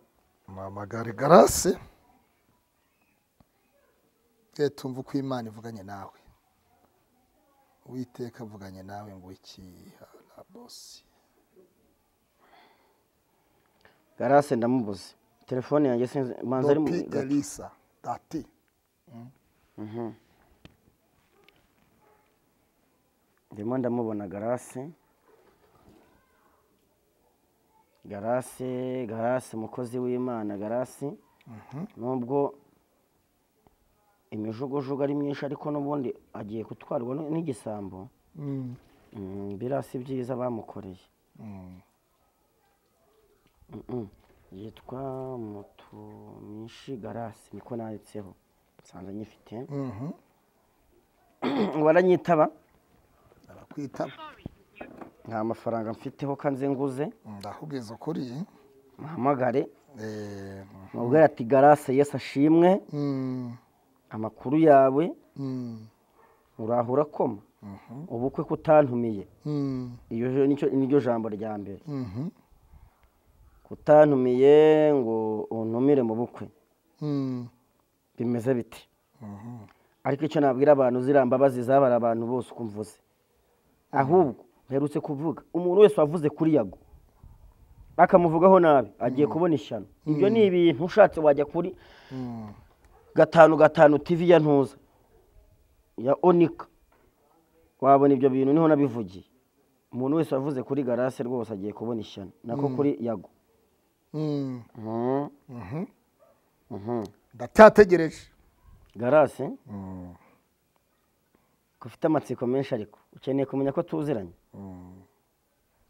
mpamagare garase tumva uko imana ivuganye nawe. Uwiteka avuganye nawe ngo iki? Na bosi garase ndamubuze. Telefone yanjye manza ari mu elisa dati. Ndimo ndamubona garase garase garase umukozi w'imana garase nubwo imijugujugu ari myinshi ariko n'ubundi agiye gutwarwa n'igisambo. Mm, Mm, birasi byiza bamukoreye. Mm. Yitwa mutumishi garasi niko nanditseho. Nsanze nyifite. Mhm. baranyitaba arakwitaba. Nta mafaranga mfiteho kanze nguze. Ndakubwiza ukuri. Muhamagare Eh, mubwire ati garase yesu ashimwe. Mm, amakuru yawe. Mm, uraho urakoma mhm, ubukwe kutantumiye. Mm, iyo jo- nicyo- niryo jambo rya mbere. Mhm, kutantumiye ngo untumire mu bukwe. Mm, bimeze biti mhm. ariko icyo nabwira abantu ziriya mbabazi zabara abantu bose uko mvuze ahubwo mperutse kuvuga. Umuntu wese wavuze kuri yago. Akamuvugaho nabi. Agiye kubona ishyano. Ibyo ni ibintu ushatse wajya kuri Mm. gatanu gatanu tv ya ntuza. Ya onika. Wabona ibyo bintu ni ho nabivugiye. Umuntu wese wavuze kuri garase rwose agiye kubona ishyano. Nako kuri yago. Mm. Mhm, Mhm. mhm. ndacyategereje. Garase? Mm. ufite amatsiko menshi ariko ukeneye kumenya ko tuziranye? Mm.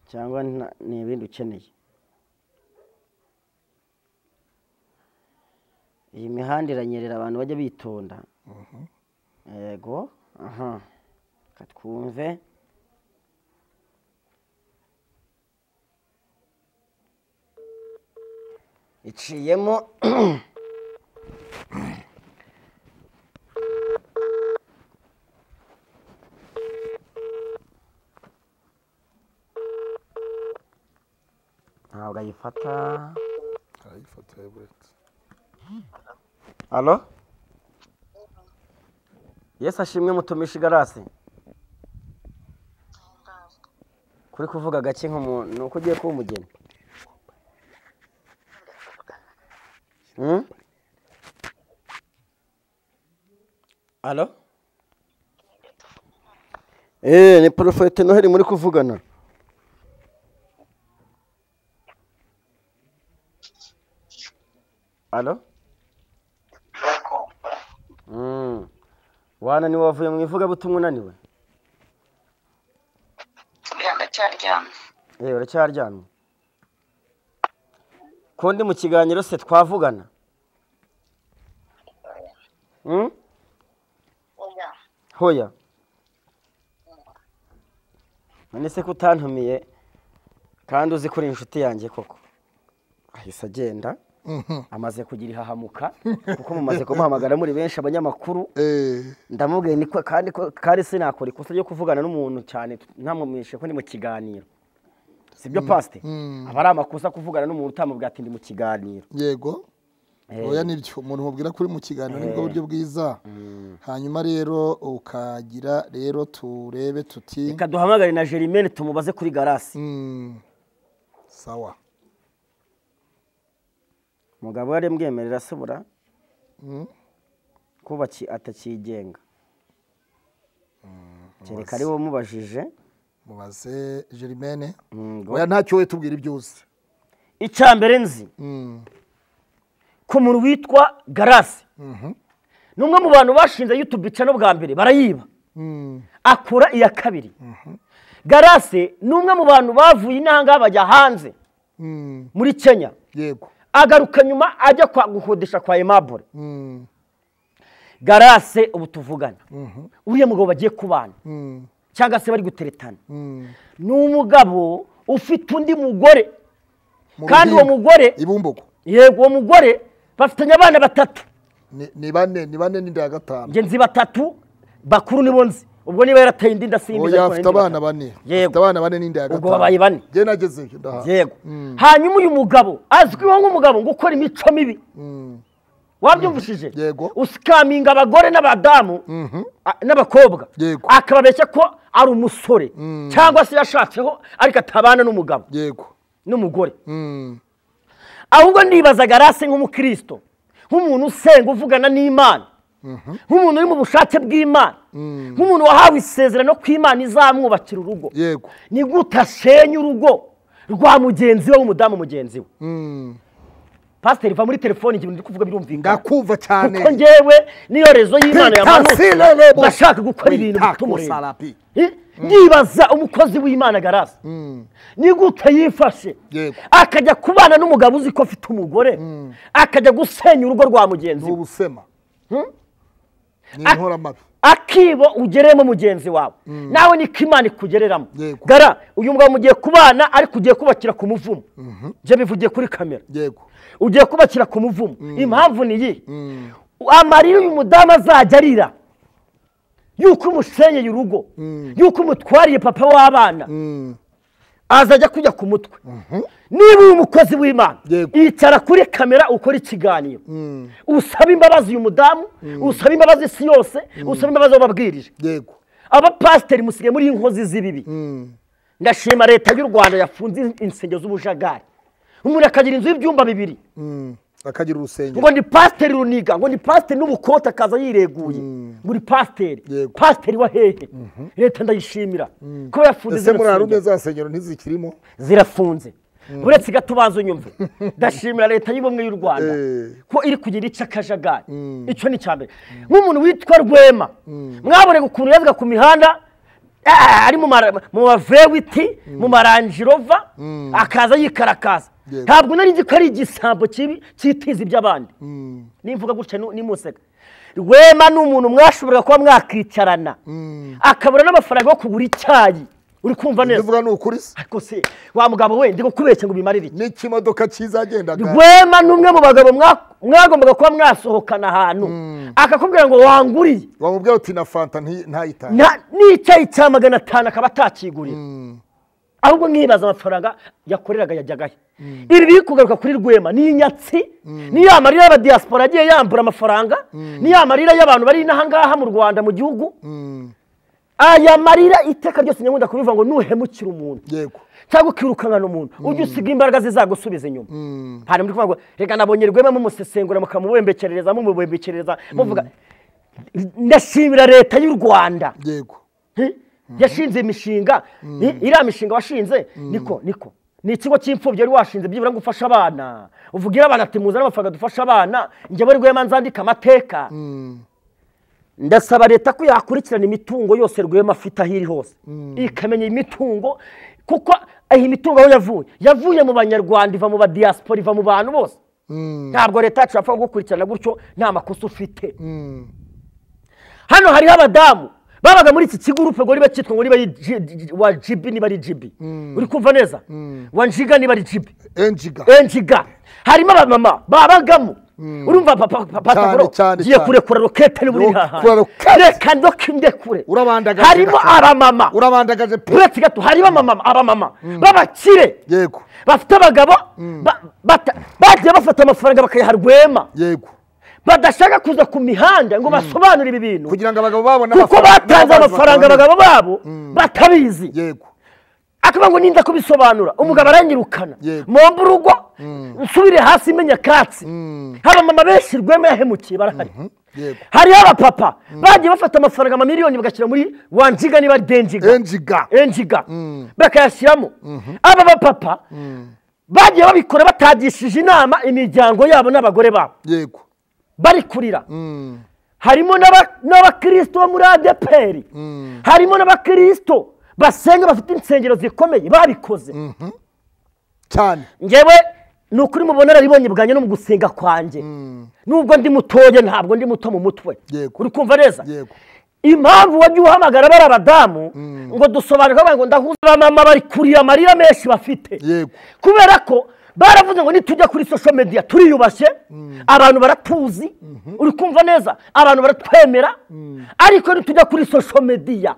Cyangwa ni ibindi ukeneye? Iyi mihanda iranyerera abantu bajya bitonda. Yego aha. Reka twumve. Iciyemo ntabwo ayifata arayifata buretse halo yesu ashimwe mutumisha igarasi kuri kuvuga gake nk'umuntu ni uko ugiye kuba umugeni. Hmm? halo eee ni porofete noheli muri kuvugana. Halo Mm. wananiwe wavuye mu ivugabutumwa unaniwe ndacyaryamye yewe uracyaryamye ko ndi mu kiganiro se twavugana? Mm? oya hoya. None se ko utantumiye kandi uzi ko uri inshuti yanjye koko? Ahise agenda. Amaze kugira ihahamuka kuko mumaze kumuhamagara muri benshi abanyamakuru. Eh, ndamubwiye ni ko kandi ko kandi sinakora ikosa ryo kuvugana n'umuntu cyane ntamumenyeshe ko ndi mu kiganiro. Sibyo pasite aba ari amakosa kuvugana n'umuntu utamubwira ati ndi mu kiganiro. Yego. Eh. oya ni byo umuntu mubwira ko uri mu kiganiro ni bwo buryo bwiza. Hanyuma rero ukagira rero turebe tuti reka duhamagare na jerimene tumubaze kuri garasi. Mm, sawa. Umugabo yari mbwemerera asubura Mm, kuba ki- atakigenga kereka ari wowe umubajije mubaze jerimene Mm, ngo- oya ntacyo we tubwira ibyo uzi icya mbere nzi. Ku muntu witwa garasi mhm, ni umwe mu bantu bashinze yutube no bwa mbere barayiba. Akora iya kabiri. Garase ni umwe mu bantu bavuye inanga bajya hanze. Muri kenya. Yego. Agaruka nyuma ajya kwa gukodesha kwa emabure Mm, garase ubu tuvugana. Mhm, uriya mugabo bagiye kubana. Mm, cyangwa se bari guteretana. Ni umugabo ufite undi mugore. Mu kandi uwo mugore ibumbogo yego uwo mugore bafitanye abana batatu. Ni- bane ni bane n'inda ya gatanu. Njye nzi batatu bakuru nibo nzi. Ubwo niba yarateye indi ndasimbiza ariko afite abana bane. Yego. afite abana bane n'inda ya Ubwo gatanu. babaye bane. njye nagezeyo yego. Hanyuma uyu mugabo azwiho nk'umugabo ngo ukora imico mibi. Wabyumvishije? Yego. usikaminga abagore n'abadamu a- n'abakobwa. Yego. akababeshya ko ari umusore. Cyangwa se yashatseho ariko atabana n'umugabo. Yego. N'umugore. Mm. ahubwo ndibazaga rase nk'umukristo. Nk'umuntu usenga uvugana n'imana. Nk'umuntu uri mu bushake bw'imana. Nk'umuntu wahawe isezerano ko imana izamwubakira urugo. Yego. Ni gute asenya urugo rwa mugenzi we w'umudamu mugenzi we? Mm. pasiteri va muri telefoni igihe ndi kuvuga birumvikana. Ndakumva cyane. Kuko ngewe niyo rezo y'imana yamanutse ndashaka gukora ibintu sarapi. Eh, ndibaza umukozi w'imana garasi. Ni gute yifashe? Akajya kubana n'umugabo uzi ko afite umugore. Akajya gusenya urugo rwa mugenzi ni we ubusema ni akibo ugereyemo mugenzi wawe. Nawe niko imana ikugereramo gara uyu mugabo mugiye kubana ariko ugiye kubakira ku muvumo. Byo bivugiye kuri kamera? Ugiye kubakira ku muvumo. Impamvu ni iyi? Amarira uyu mudamu azajya arira. Yuko umusenyeye urugo. Yuko umutwariye papa w'abana. Mm. Azajya kujya ku mutwe. Niba uri umukozi w'imana Yego. icara kuri kamera ukora ikiganiro. Usaba imbabazi uyu mudamu usaba imbabazi isi yose usaba imbabazi abo babwirije. Abapasiteri musigaye muri inkozi z'ibibi. Mm. ndashima leta y'u rwanda yafunze insengero z'ubujagari. Umuntu akagira inzu y'ibyumba bibiri. Mm. Akagira urusengero ngo ni pasiteri runiga ngo ni pasiteri n'ubukote akaza yireguye. Ngo ni pasiteri. Pasiteri wa hehe. Leta ndayishimira. Ko yafunze ese zino muri harume za nsengero ntizikirimo? Zirafunze. Uretse gato ubanza unyumve. Ndashimira leta y'ubumwe y'u rwanda Eh. ko iri kugira ica akajagari. Icyo ni icya mbere. Nk'umuntu witwa rwema mwaboneka ukuntu yazaga ku mihanda ah, ari mu mavewiti mu maranjirova akaza yikarakaza. Ntabwo nari nzi ko ari igisambo cyitiza iby'abandi nimvuga gutya nimuseka. Rwema ni umuntu mwashoboraga kuba mwakicarana akabura n'amafaranga yo kugura icyayi. Uri kumva neza? Uvuga ni ukuri se. Ariko se wa mugabo we ndi kukubeshya ngo bimarire iki? N'ikimodoka kizagendaga rwema ni umwe mu bagabo mwa- mwagombaga kuba mwasohokana ahantu. Akakubwira ngo wanguriye. Wamubwira uti na fanta nti- ntayitahe nta- n'icyayi cya magana atanu akaba atakiguriye. Ahubwo nkibaza amafaranga yakoreraga yajyagahe ibi biri kugaruka kuri rwema. Ni inyatsi ni ya marira y'abadiyasipora agiye yambura amafaranga ni ya marira y'abantu bari inaha ngaha mu rwanda mu gihugu. Aya marira iteka ryose nyamwunda kubivuga ngo nuhemukira umuntu. Cyangwa ukirukankana umuntu ujye usiga imbaraga zizagusubiza inyuma. Hari muri kuvuga ngo reka nabonye rwema mumusesengura mukamubembekerereza mumubembekerereza. Muvuga ndashimira leta y'u rwanda. Yashinze imishinga. Hi? iriya mishinga washinze niko niko. Ni ikigo cy'imfubyi wari washinze byibura ngo ufashe abana. Uvugira abana ati muzane amafaranga dufashe abana njyewe rwema nzandika amateka. Ndasaba leta ko yakurikirana imitungo yose rwema afite aho iri hose. Ikamenya imitungo kuko iyi mitungo aho yavuye yavuye mu banyarwanda iva mu badiyasipora iva mu bantu bose. Ntabwo leta yacu yapfa kugukurikirana gutyo nta makosa ufite. Hano hariho abadamu. Babaga muri iki kigurupe ngo niba cyitwa ngo niba wa jibi niba ari jibi uri kumva neza? Wa njiga niba ari jibi enjiga. Harimo abamama babagamo. Urumva papa papa Cyane, Tagoro, cyane, ngiye kurekura rokete kura haha. reka ndoke Urabandagaje harimo abamama. Uretse gato harimo abamama abamama. B'abakire. Bafite abagabo bagiye bafata amafaranga bakayaha rwema. Yego. Badashaka kuza ku mihanda ngo basobanure ibi bintu. Kugira ngo abagabo babone kuko batanze amafaranga abagabo babo batabizi. Yego. Akavuga ngo ninda kubisobanura. Umugabo aranyirukana. Yego. momba urugo nsubire hasi menya katsi. Abamama benshi rwema yahemukiye barahari. Yego. Hariho abapapa. Bagiye bafata amafaranga amamiliyoni bagashyira muri wanjiga niba ari denjiga enjiga. Enjiga. Bakayashyiramo. Aba bapapa bagiye babikora batagishije inama imiryango yabo n'abagore babo. Yego. Bari kurira. Harimo n'aba- n'abakirisito bo muri adeperi harimo n'abakirisito basenga bafite insengero zikomeye babikoze. Cyane. Ngewe ni ukuri mu bunararibonye bwanjye no mu gusenga kwanjye. Nubwo ndi mutoya ntabwo ndi muto mu mutwe. Uri kumva neza? Impamvu wajya uhamagara bari abadamu ngo dusobanure ngo ndahuza abamama bari kurira amarira menshi bafite. Kubera ko baravuze ngo nitujya kuri social media turiyubashye abantu baratuzi uri kumva neza? Abantu baratwemera. Ariko nitujya kuri social media.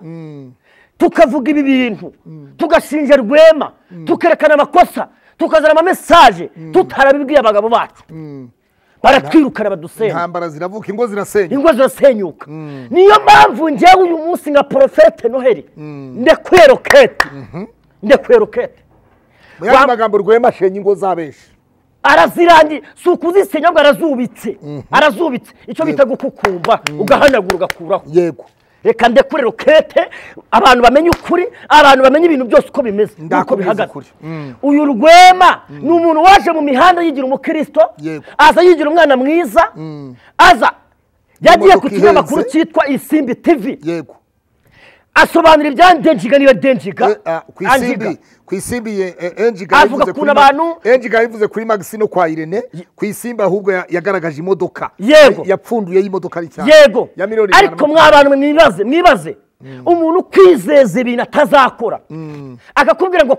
Tukavuga ibi bintu. Tugashinja rwema. Tukerekana amakosa. Tukazana amamesaje tutarabibwiye abagabo bacu. Baratwirukana badusenya. Intambara ziravuka ingo zirasenya ingo zirasenyuka. Niyo mpamvu njyewe uyu munsi nka porofete noheli ndekuye rokete ndekuye rokete mu yandi magambo rwema ashenye ingo z'abenshi arazirangiye si ukuzisenya ahubwo arazubitse arazubitse icyo bita gukukumba ugahanagura ugakuraho yego reka ndekure rokete abantu bamenye ukuri abantu bamenye ibintu byose uko bimeze n'uko bihagaze. Mm. uyu rwema ni umuntu waje mu mihanda yigira umukristo Yego. aza yigira umwana mwiza aza. Yagiye ku kinyamakuru cyitwa isimbi tv yego asobanura ibya denjiga niyo denjiga Eh, ah, ku isimbi eh, enjiga Avuga ukuntu abantu- enjiga yabivuze kuri magisi no kwa irene. Ku isimbi ahubwo ya- yagaragaje imodoka. Yego. yapfunduye y'imodoka cyane. Yego. Ariko ijana na mwa bantu mwibaze mwibaze. Umuntu ukwizeza ibintu atazakora. Akakubwira ngo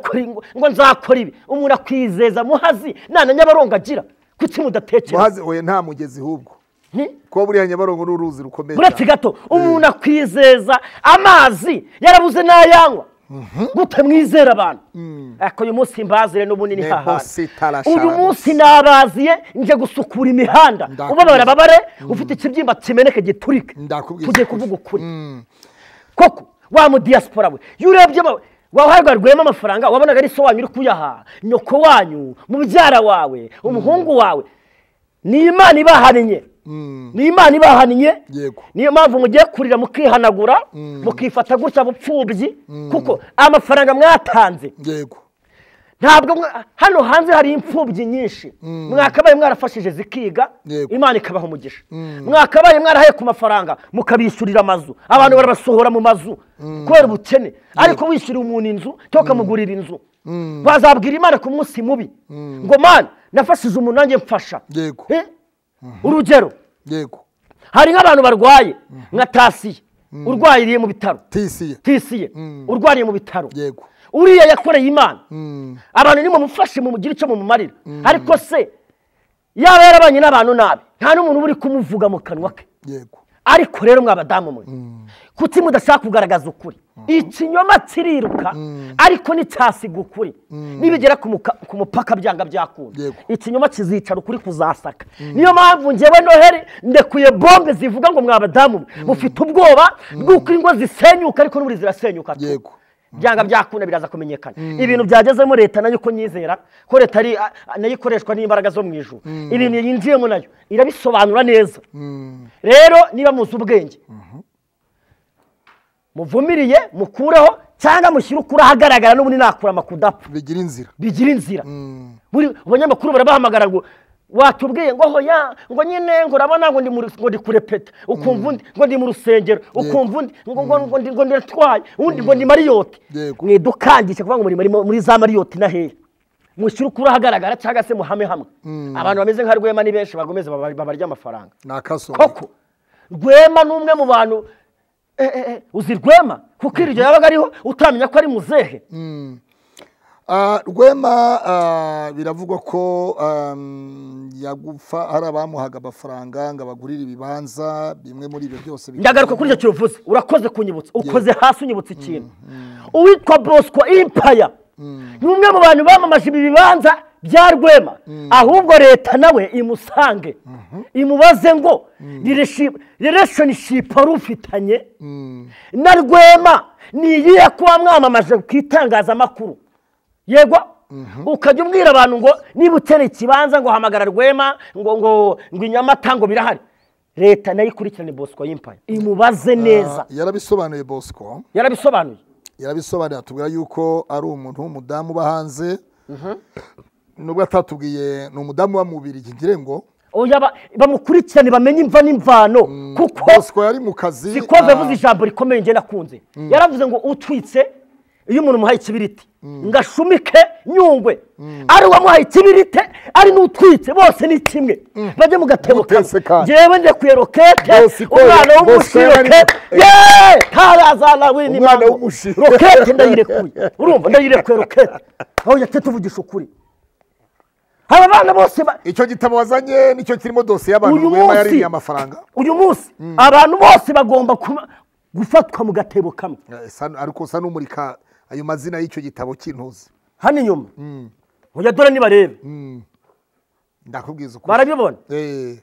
ngo nzakora ibi. Umuntu akwizeza muhazi nta na nyabarongo agira. Kuki mudatekereza? Muhazi oya nta mugezi ahubwo? Kuba buriya nyabarongo n'uruzi rukomeye uretse gato umuntu akwizeza amazi yarabuze n'ayanywa. Gute mwizera abantu? Ariko uyu munsi mbazire n'ubunini hahandi uyu munsi nabaziye nje gusukura imihanda. Ubabara babare ufite ikibyimba kimeneke giturike. Tugiye kuvuga ukuri. Koko wa mu diaspora we iyo urebye rwema amafaranga wabonaga ari so wanyu uri kuyaha. Nyoko wanyu mubyara wawe umuhungu wawe. Ni imana ibahaniye ni imana ibahaniye. Niyo mpamvu mugiye kurira mukihanagura mukifata gutya bupfubyi kuko amafaranga mwatanze. Ntabwo hano hanze hari imfubyi nyinshi. Mwakabaye mwarafashije zikiga imana ikabaha umugisha. Mwakabaye mwarahaye ku mafaranga mukabishyurira amazu. Abantu barabasohora mu mazu. Kubera ubukene. Ariko wishyuriye umuntu inzu cyangwa ukamugurira inzu. Wazabwira imana ku munsi mubi. Ngo mana nafashije umuntu nanjye mfasha. Yego. Eh? Urugero. Yego. Hari nk'abantu barwaye nka tasiye urwariye mu bitaro. Tisiye tisiye urwariye mu bitaro. Yego. Uriya yakoreye imana. Abantu nimumufashe mumugire icyo mumumarira ariko se yaba yarabanye n'abantu nabi nta n'umuntu uba uri kumuvuga mu kanwa ke. Yego. Ariko rero mwabadamu mwe. Kuki mudashaka kugaragaza ukuri. Ikinyoma kiriruka ariko nticyasiga ukuri. Nibigera ku mupaka byanga byakunda ikinyoma kizicara ukuri kuzasaka. Niyo mpamvu ngewe noheri ndekuye bombe zivuga ngo mwabadamu mufite ubwoba bw'uko ingo zisenyuka ariko n'ubundi zirasenyuka. Byanga byakunda biraza kumenyekana. Ibintu byagezemo leta na yo uko nyizera ko leta ari na yo ikoreshwa n'imbaraga zo mu ijuru. Ibintu yinjiyemo na yo irabisobanura neza. Rero niba muzi ubwenge muvumiriye mukureho cyangwa mushyire ukuri ahagaragara n'ubundi nakura amakudapfa. Bigira inzira. Bigira inzira. Buri abanyamakuru barabahamagara ngo watubwiye ngo hoya ngo nyine ngo urabona ngo ndi kurepeta ukumva undi ngo ndi mu rusengero. Ukumva undi ngo ngo ngo ndi ngo ndatwaye undi ngo ndi mariyoti Yego. mwidukangisha kuvuga ngo muri muri- za mariyoti na hehe mushyire ukuri ahagaragara cyangwa se muhame hamwe. Abantu bameze nka rwema ni benshi bagomeze baba- babarya amafaranga. Ni akasoro koko rwema ni umwe mu bantu eh, eh, eh, uzi rwema? Kuko iryo yabaga ariho utamenya ko ari muzehe. Rwema ah, biravugwa ko um, yagufa hari abamuhaga amafaranga ngo abagurire ibibanza bimwe muri ibyo byose ndagaruka kuri icyo kintu uvuze urakoze kunyibutsa ukoze hasi unyibutsa ikintu. uwitwa bosco impaya ni umwe mu bantu bamamaje ibi bibanza bya rwema. Ahubwo leta nawe imusange. Imubaze ngo relationship wari ufitanye? Na rwema ni iyihe kuba mwamamaje ku itangazamakuru? Yego ukajya ubwira abantu ngo niba ukeneye ikibanza ngo hamagara rwema ngo ngo ngo inyamata ngo birahari. Leta na yo ikurikirane bosco y'impaye imubaze neza. Ah, yarabisobanuye bosco? Yarabisobanuye. Yarabisobanuye atubwira yuko ari umuntu w'umudamu uba hanze. Nubwo atatubwiye ni umudamu uba mu Bubiligi ngire ngo. Ba- bamukurikirane bamenye imva n'imvano. Kuko bosco yari mu kazi. Sikoze ah, ijambo rikomeye njye nakunze yaravuze ngo utwitse iyo umuntu umuhaye ikibiriti ngo ashumike nyungwe. Ari uwamuhaye ikibiriti ari n'utwitse bose ni kimwe. Bajye mu gatebo kandi. ngewe ndekuye rokete Bosco- umwana Bosco w'umushi yari- rokete yeee tarazana wini Umwana mama. rokete ndayirekuye urumva ndayirekuye rokete aho yate tuvugisha ukuri. Aba bana bose ba- icyo gitabo wazanye ni cyo kirimo dosiye y'abantu munsi- yaririye amafaranga. Uyu munsi. Abantu bose bagomba kuba- gufatwa mu gatebo kamwe. Eh, ariko usa n'umurika ayo mazina y'icyo gitabo cy'intuzi. Hano inyuma. Oya dore nibarebe. Ndakubwiza ukuri. Barabibona? Eh,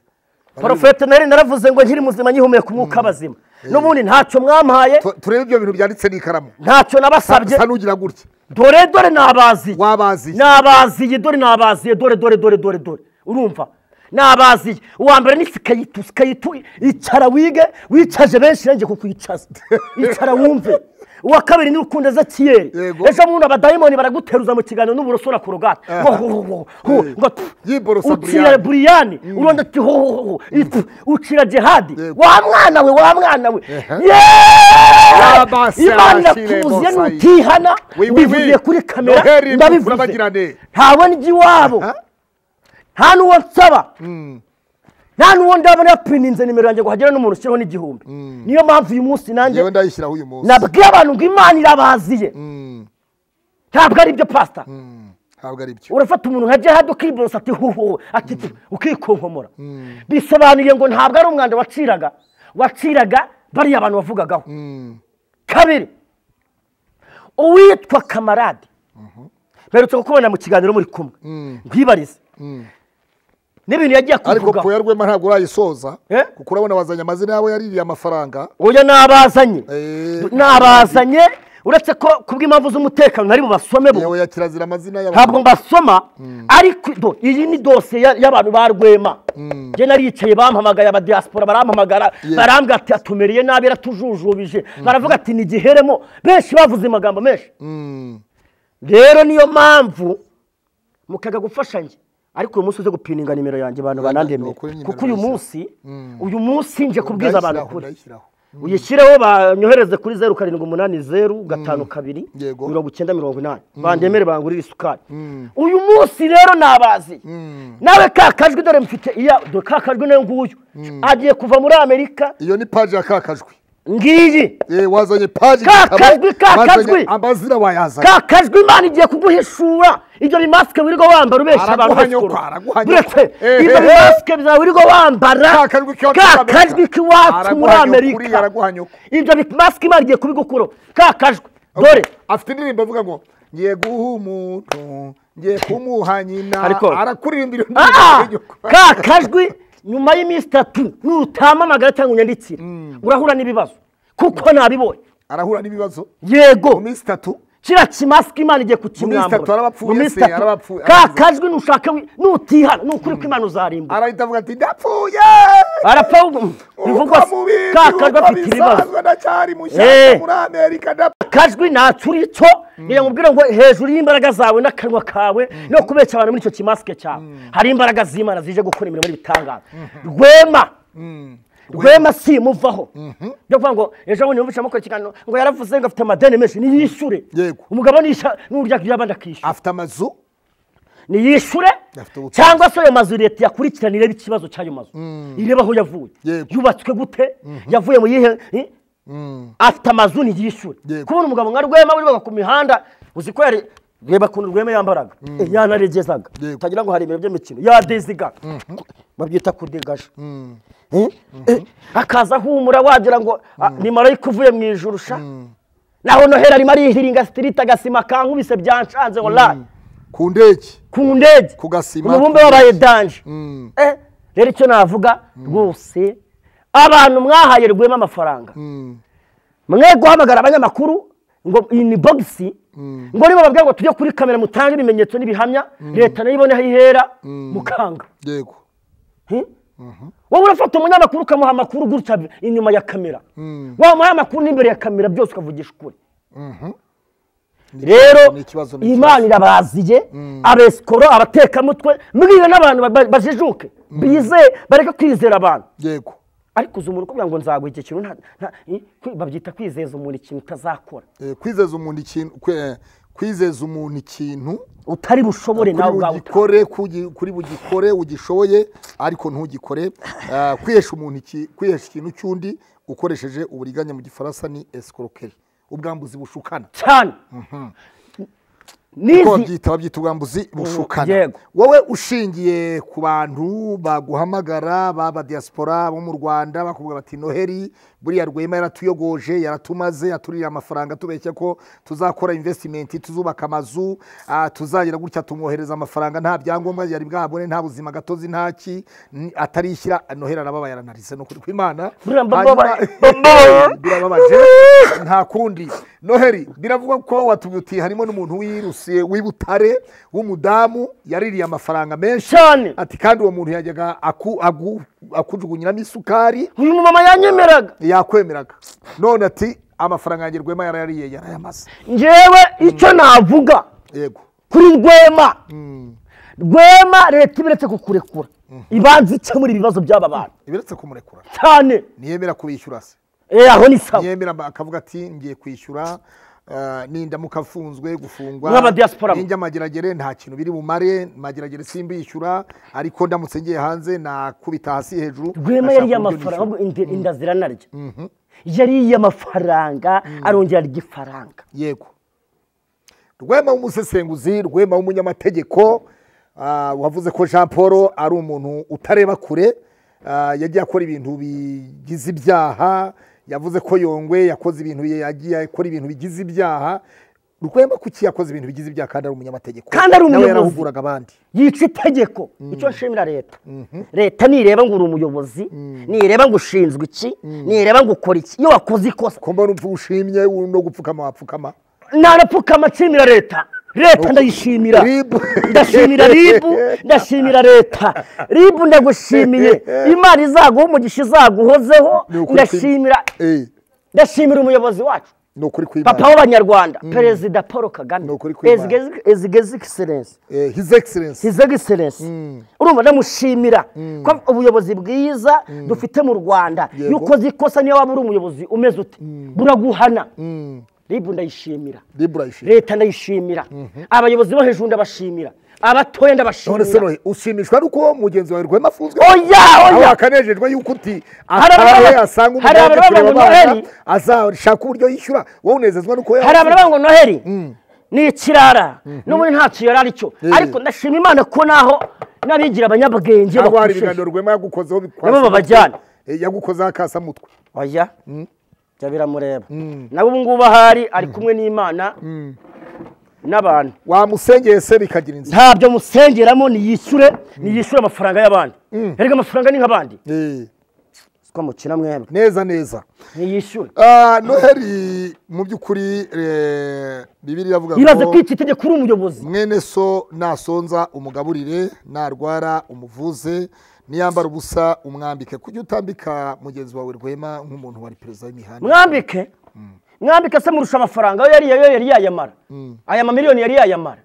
porofete nari naravuze ngo nkiri muzima nyihumeka umwuka bazima. N'ubundi ntacyo mwampaye tu- turebe ibyo bintu byanditse n'ikaramu. Ntacyo Sa- nabasabye. Sa n'ugira gutya. Dore dore nabaziye. Wabaziye. Nabaziye dore nabaziye. Dore dore dore dore dore. Urumva? Nabaziye. Uwa mbere ni sikayitu sikayitu icara wige wicaje benshi nanjye kukwicaza. Icara wumve. Uwa kabiri ni rukundo ezekiyeri ejo bundi abadayimoni baraguteruza mu kiganiro n'uburoso na korogate. Ucira buriyani uronda ucira jihadi wa mwana we wa mwana we. Imana Mosayi. nutihana. Oui. kuri kamera. Ndabivuze. turabagirane. ntawe njya iwabo nta n'uwo nsaba. Nta n'uwo ndabona yapininze nimero yanjye ngo hagere n'umuntu ushyiraho n'igihumbi. Niyo mpamvu uyu munsi nanjye ndayishyiraho uyu munsi. nabwiye abantu ngo imana irabaziye. Ntabwo ari ibyo pasita ntabwo ari byo. Urafata umuntu nka jihadi ukiborosa ati huhu ati ukikonkomora bisobanuye ngo ntabwo ari umwanda waciraga. Waciraga bariya abantu bavugagaho. Kabiri uwitwa kamarade mperutse kukubona mu kiganiro muri kumwe. Ntibarize n'ibintu yagiye ariko kuvugaho poya rwema ntabwo urayisoza Eh? kuko urabona wazanye amazina yabo yaririye amafaranga. Oya nabazanye? Eh, nabazanye uretse ko kubw'impamvu z'umutekano nari bubasome bo. Kirazira amazina y'abantu. Ntabwo mbasoma ariko do- iyi ni dosiye ya- y'abantu ba rwema. Njye naricaye bampamagaye abadiyasipora barampamagara barambwira ati atumereye nabi yaratujujubije baravuga ati nigiheremo benshi bavuze amagambo menshi. Rero niyo mpamvu mukaga gufasha njye. Ariko uyu munsi uze gupininga nimero yanjye abantu nimero kuko uyu munsi uyu munsi nje kubwiza abantu ukuri. ndayishyiraho. uyishyireho banyohereze kuri zeru karindwi umunani zeru gatanu kabiri mirongo icyenda mirongo inani. Bandemere bangurire isukari. Uyu munsi rero nabazi. Nawe ka kajwi dore mfite iya dore ka kajwi na yo nguyu. Agiye kuva muri amerika. Iyo ni paji ya kakajwi ngiyi Eh, wazanye paji Ka igitabo, kajwi, ka wazanye kajwi. amazina wayazanye ka kajwi imana igiye kuguhishura ibyo bimasike wirirwa wambara ubeshya abantu Araguhanyuka, bose araguhanyuka. uretse Eh, ibyo bimasike byawe wirirwa wambara. Ka kajwi k'iwacu muri Amerika. ibyo bimasike imana igiye kubigukuraho ka kajwi dore afite indirimbo avuga ngo ngiye guha umuntu ngiye kumuha nyina. Arakuririmbira Ah! ka kajwi nyuma y'iminsi itatu nutamamagara cyangwa unyandikire urahura n'ibibazo. Kuko nabibonye arahura n'ibibazo? Yego. Mu minsi itatu? Kiriya kimasike imana igiye kukimwambura Mu minsi itatu. ka kajwi nushaka nutihana ni ukuri ko imana uzarimbuka arahita avuga ati ndapfuye! Arapfa bivugwa uko mubizi ka kajwi afite ibibazo Eh. kajwi ntacuri cyo? Ngira ngo ubwire ngo hejuru y'imbaraga zawe n'akanwa kawe no kubeshya abantu muri icyo kimasike cyawe. Hari imbaraga z'imana zije gukora imirimo n'ibitangaza rwema. Rwema simuvaho. Byo kuvuga ngo ejo bundi yumvise amukora ikiganiro ngo yaravuze ngo afite amadeni menshi niyishure. Yego. umugabo nisha n'urya by'abandi akishyura. Afite amazu? Niyishure? Cyangwa se ayo mazu leta yakurikirana irebe ikibazo cy'ayo mazu. Irebe aho yavuye. Yubatswe gute? Yavuye mu yihe? Eh? afite amazu ntiyishure Yego. kubona umugabo nka rwema wirirwaga ku mihanda uzi ko yari reba ukuntu rwema yambaraga? Eh, yanaregezaga. Utagira ngo hari ibintu by'imikino. Yadeziga babyita kudegaje akaza ahumura wagira ngo ah, ni marayika uvuye mu ijuru sha? Naho noheli arimo arihiringa sitiriti agasima kankubise byanshanze wallahi. Ku ndege. Ku ndege. Ku gasima, umubumbe wabaye danje. Eh, rero icyo navuga rwose abantu mwahaye rwema amafaranga. Mwe guhamagara abanyamakuru ngo iyi ni bogisi ngo niba babwira ngo tujye kuri kamera mutange ibimenyetso n'ibihamya leta na yo ibone aho ihera mukanga. Yego? Wowe urafata umunyamakuru ukamuha amakuru gutya inyuma ya kamera. Wamuha amakuru n'imbere ya kamera byose ukavugisha ukuri. Rero ikibazo, ni imana irabaziye abesikoro abatekamutwe mbwira n'abantu ba- bajijuke. Bizeye bareke kwizera abantu. Yego. Ariko uzi umuntu ukubwira ngo nzaguha iki kintu babyita kwizeza umuntu ikintu utazakora. Eh, kwizeza umuntu ikintu kwizeza umuntu ikintu utari bushobore nawe ubwawe bugikore kugi- kuri bugikore ugishoboye ariko ntugikore. Ah, kwihesha umuntu iki- kwihesha ikintu cy'undi ukoresheje uburiganya mu gifaransa ni escroquerie. Ubwambuzi bushukana. Cyane. Nizi- uko babyita babyita ubwambuzi bushukana. Yego. wowe ushingiye ku bantu baguhamagara baba diaspora bo mu rwanda bakubwira bati noheli buriya rwema yaratuyogoje yaratumaze yatuririye amafaranga tubeshya ko tuzakora investimenti tuzubaka amazu ah, tuzagira gutya tumwohereza amafaranga. Nta byangombwa yari bwabone nta buzima gatozi ntaki ni- atarishyira noheli arababaye aranarize no kuri kw'imana birababaje. Nta kundi. Noheli biravugwa ko watubwiye uti harimo n'umuntu wirusiye w'ibutare w'umudamu yaririye amafaranga menshi. Cyane. Ati kandi uwo muntu yajyaga aku- agu- akujugunyiramo isukari. Uyu mumama yanyemeraga. Yakwemeraga. None ati amafaranga yanjye rwema yarayariye yarayamaze. Njyewe icyo navuga. Yego. Kuri rwema. Rwema leta ibiretse kukurekura. Ibanza ikemura ibibazo by'aba bantu ibiretse kumurekura. Cyane. Ntiyemera kubishyura se. Eh aho ni sawa. Ntiyemera akavuga ati ngiye kwishyura. Nindamuka afunzwe gufungwa. Nk'abadiaspora bo. ninjya mageragere nta kintu biri bumare mageragere simbishyura ariko ndamutse ngiye hanze nakubita hasi hejuru. Rwema ngashaka yariye uburyo amafaranga ahubwo inda- ziranarya yariye amafaranga arongera arya ifaranga. Yego. Rwema w'umusesenguzi rwema w'umunyamategeko ah, wavuze ko jean paul ari umuntu utareba kure ah, yagiye akora ibintu bigize ibyaha yavuze ko yongwe yakoze ibintu yagiye akora ibintu bigize ibyaha. Rwema kuki yakoze ibintu bigize ibyaha kandi ari umunyamategeko? Kandi ari nawe umuyobozi. yarahuguraga abandi. Yica itegeko. Icyo nshimira leta. Leta nireba ngo uri umuyobozi nireba ngo ushinzwe iki nireba ngo ukora iki. Iyo wakoze ikosa ko mbona upfa ushimye no gupfukama wapfukama. Ntanapfukama nshimira leta. Leta ndayishimira. Ndashimira ribu. Ndashimira leta ribu ndagushimiye. Imana izaguha umugisha izaguhozeho. Ndashimira. Ndashimira umuyobozi wacu. Ni ukuri kw'Imana. papa w'abanyarwanda perezida paul kagame. Ni ukuri kw'Imana. ezigezi egiserensi his excellence urumva ndamushimira. Ko ubuyobozi bwiza dufite mu rwanda. Yego. iyo ukoze ikosa niyo waba uri umuyobozi umeze ute? Buraguhana. Ribu ndayishimira. Leta ndayishimira. Abayobozi bo hejuru ndabashimira. Abatoya ndabashimira. Ushimishwa nuko mugenzi wawe rwema afunzwe? Oya oya. Akanejejwe yuko uti atahe asanga umugabo ababa kureba abana azashaka uburyo yishyura wowe unezezwa nuko hari abavuga ngo noheli. Ni ikirara. N'ubundi ntacyo yari ari cyo. Eh. ariko ndashima imana ko naho n'abigira abanyabwenge yagukozeho Nabo babajyana. Eh, yagukozeho akasamutwe oya. Bya biramureba nawe ubu ngubu ahari ari kumwe n'imana n'abantu. Wamusengeye se bikagira inzira? Ntabyo musengeramo niyishyure niyishyure amafaranga y'abandi. Erega amafaranga ni nk'abandi? Eh, siko mukina mwebwe neza neza. Niyishyure. Ah, noheli mu by'ukuri eh, bibiri iravuga ibaze ngo kwica itegeko uri umuyobozi. mwene so nasonza umugaburire narwara umuvuze niyambara ubusa umwambike. Kujya utambika mugenzi wawe rwema nk'umuntu wari perezida w'imihanda. Mwambike? Mwambike se murusha amafaranga? Yo yari yo yari yayamara. Aya mamiliyoni yari yayamara.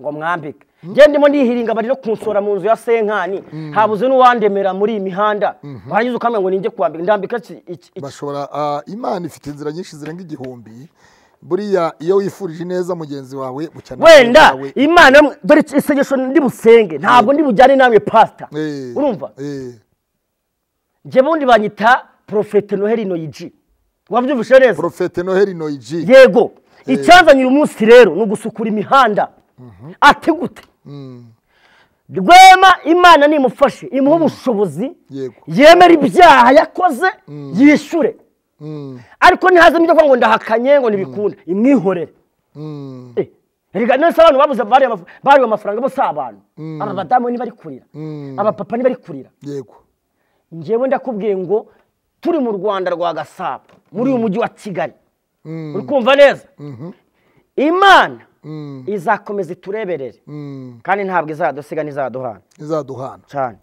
Ngo mwambike. Njye ndimo ndihiringa bariro kunsora mu nzu ya senkani habuze n'uwandemera muri iyi mihanda. Warangiza ukamenya ngo ninjye kwambika. Ndambika iki? Bashobora ah, imana ifite inzira nyinshi zirenga igihumbi buriya iyo wifurije neza mugenzi wawe wenda imana dore isengesho ndi busenge ntabwo ndi bujyane namwe pasita Eh, urumva? eh, njye bundi banyita porofete noheli noyiji. Wabyumvise neza? Profete noheli noiji yego. Icyanzanye uyu munsi rero ni ugusukura imihanda. Ati gute? Rwema imana nimufashe imuha ubushobozi. Yego. Yemera ibyaha yakoze yishyure. Mm, ariko ntihazemo ibyo kuvuga ngo ndahakanye ngo ntibikunda imwihorere mm, Eh, erega nese abantu babuze bariwe amafaranga bose abantu. Aba badamu ntibari kurira. Mm. abapapa ntibari kurira. Yego. Njyewe ndakubwiye ngo turi mu rwanda rwa gasabo muri uyu mujyi wa kigali. Mm, uri kumva neza? Imana mm, izakomeza itureberere. Mm. kandi ntabwo izadusiga n'izaduhana. Izaduhana. Cyane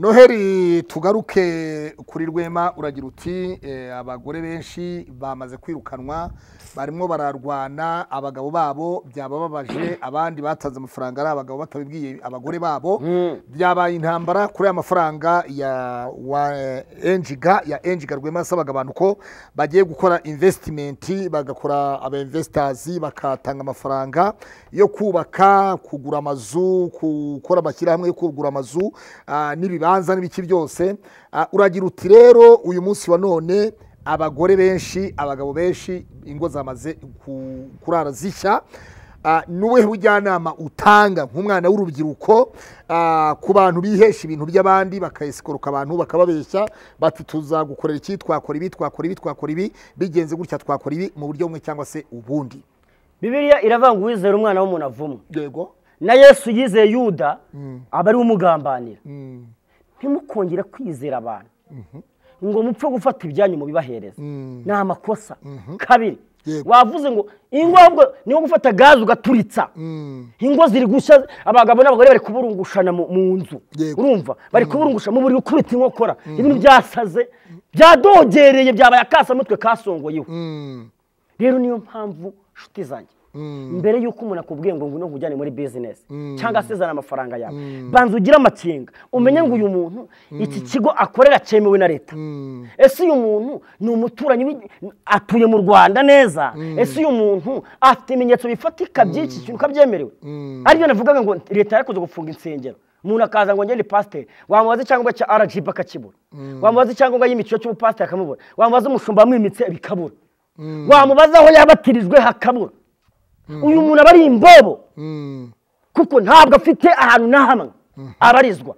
noheli tugaruke kuri rwema uragira uti eh, abagore benshi bamaze kwirukanwa barimo bararwana abagabo babo byabababaje abandi batanze amafaranga ari abagabo batabibwiye abagore babo. Byabaye intambara kuri aya mafaranga ya wa enjiga ya enjiga rwema yasabaga abantu ko bagiye gukora investimenti bagakora aba investors bakatanga amafaranga yo kubaka kugura amazu gukora amashyirahamwe yo kugura amazu ah, n'ibibanza n'ibiki byose. Ah, uragira uti rero uyu munsi wa none abagore benshi abagabo benshi ingo zamaze ku- kurara zishya. Ah, n'ubuhe bujyanama utanga nk'umwana w'urubyiruko ah, ku bantu bihesha ibintu by'abandi bakayesikoroka abantu bakababeshya bati tuzagukorera iki? Twakora ibi twakora ibi twakora ibi. Bigenze gutya twakora ibi mu buryo bumwe cyangwa se ubundi. Bibiliya iravuga ngo uwizera umwana w'umuntu avumwe. Yego. Na yesu yizeye yuda aba ari we umugambanira. Mm, ntimukongere kwizera abantu. Ngo mupfe gufata ibyanyu mubibahereza Mm. ni amakosa kabiri Yego. wavuze ngo ingo ahubwo ni nko gufata gaze ugaturitsa. Mm, ingo ziri gushya abagabo n'abagore bari kuburungushana mu nzu. Urumva? Bari kuburungusha mu buriri ukubita inkokora. Ibintu byasaze byadogereye byabaye akasamutwe kasongoyeho mm, rero niyo mpamvu nshuti zanjye mm, mbere y'uko umuntu akubwiye ngo ngwino nkujyane muri bizinesi Mm. cyangwa se zana amafaranga yawe. Banza ugire amakenga. Umenye ngo uyu muntu iki kigo akorera cyemewe na leta. Mm, ese uyu muntu ni umuturanyi atuye mu rwanda neza? Ese uyu muntu afite ibimenyetso bifatika by'iki kintu ukabyemerewe Mm. ari byo navugaga ngo leta yarakoze gufunga insengero. Umuntu akaza ngo ngende pasiteri wamubaza icyangombwa cya rgb akakibura wamubaza icyangombwa y'imikiro cy'ubupasiteri akamubura wamubaza umushumba wamwimitse bikabura. Wamubaza aho yabatirijwe hakabura uyu muntu aba ari imbobo. Mm, kuko ntabwo afite ahantu na hamwe. Abarizwa.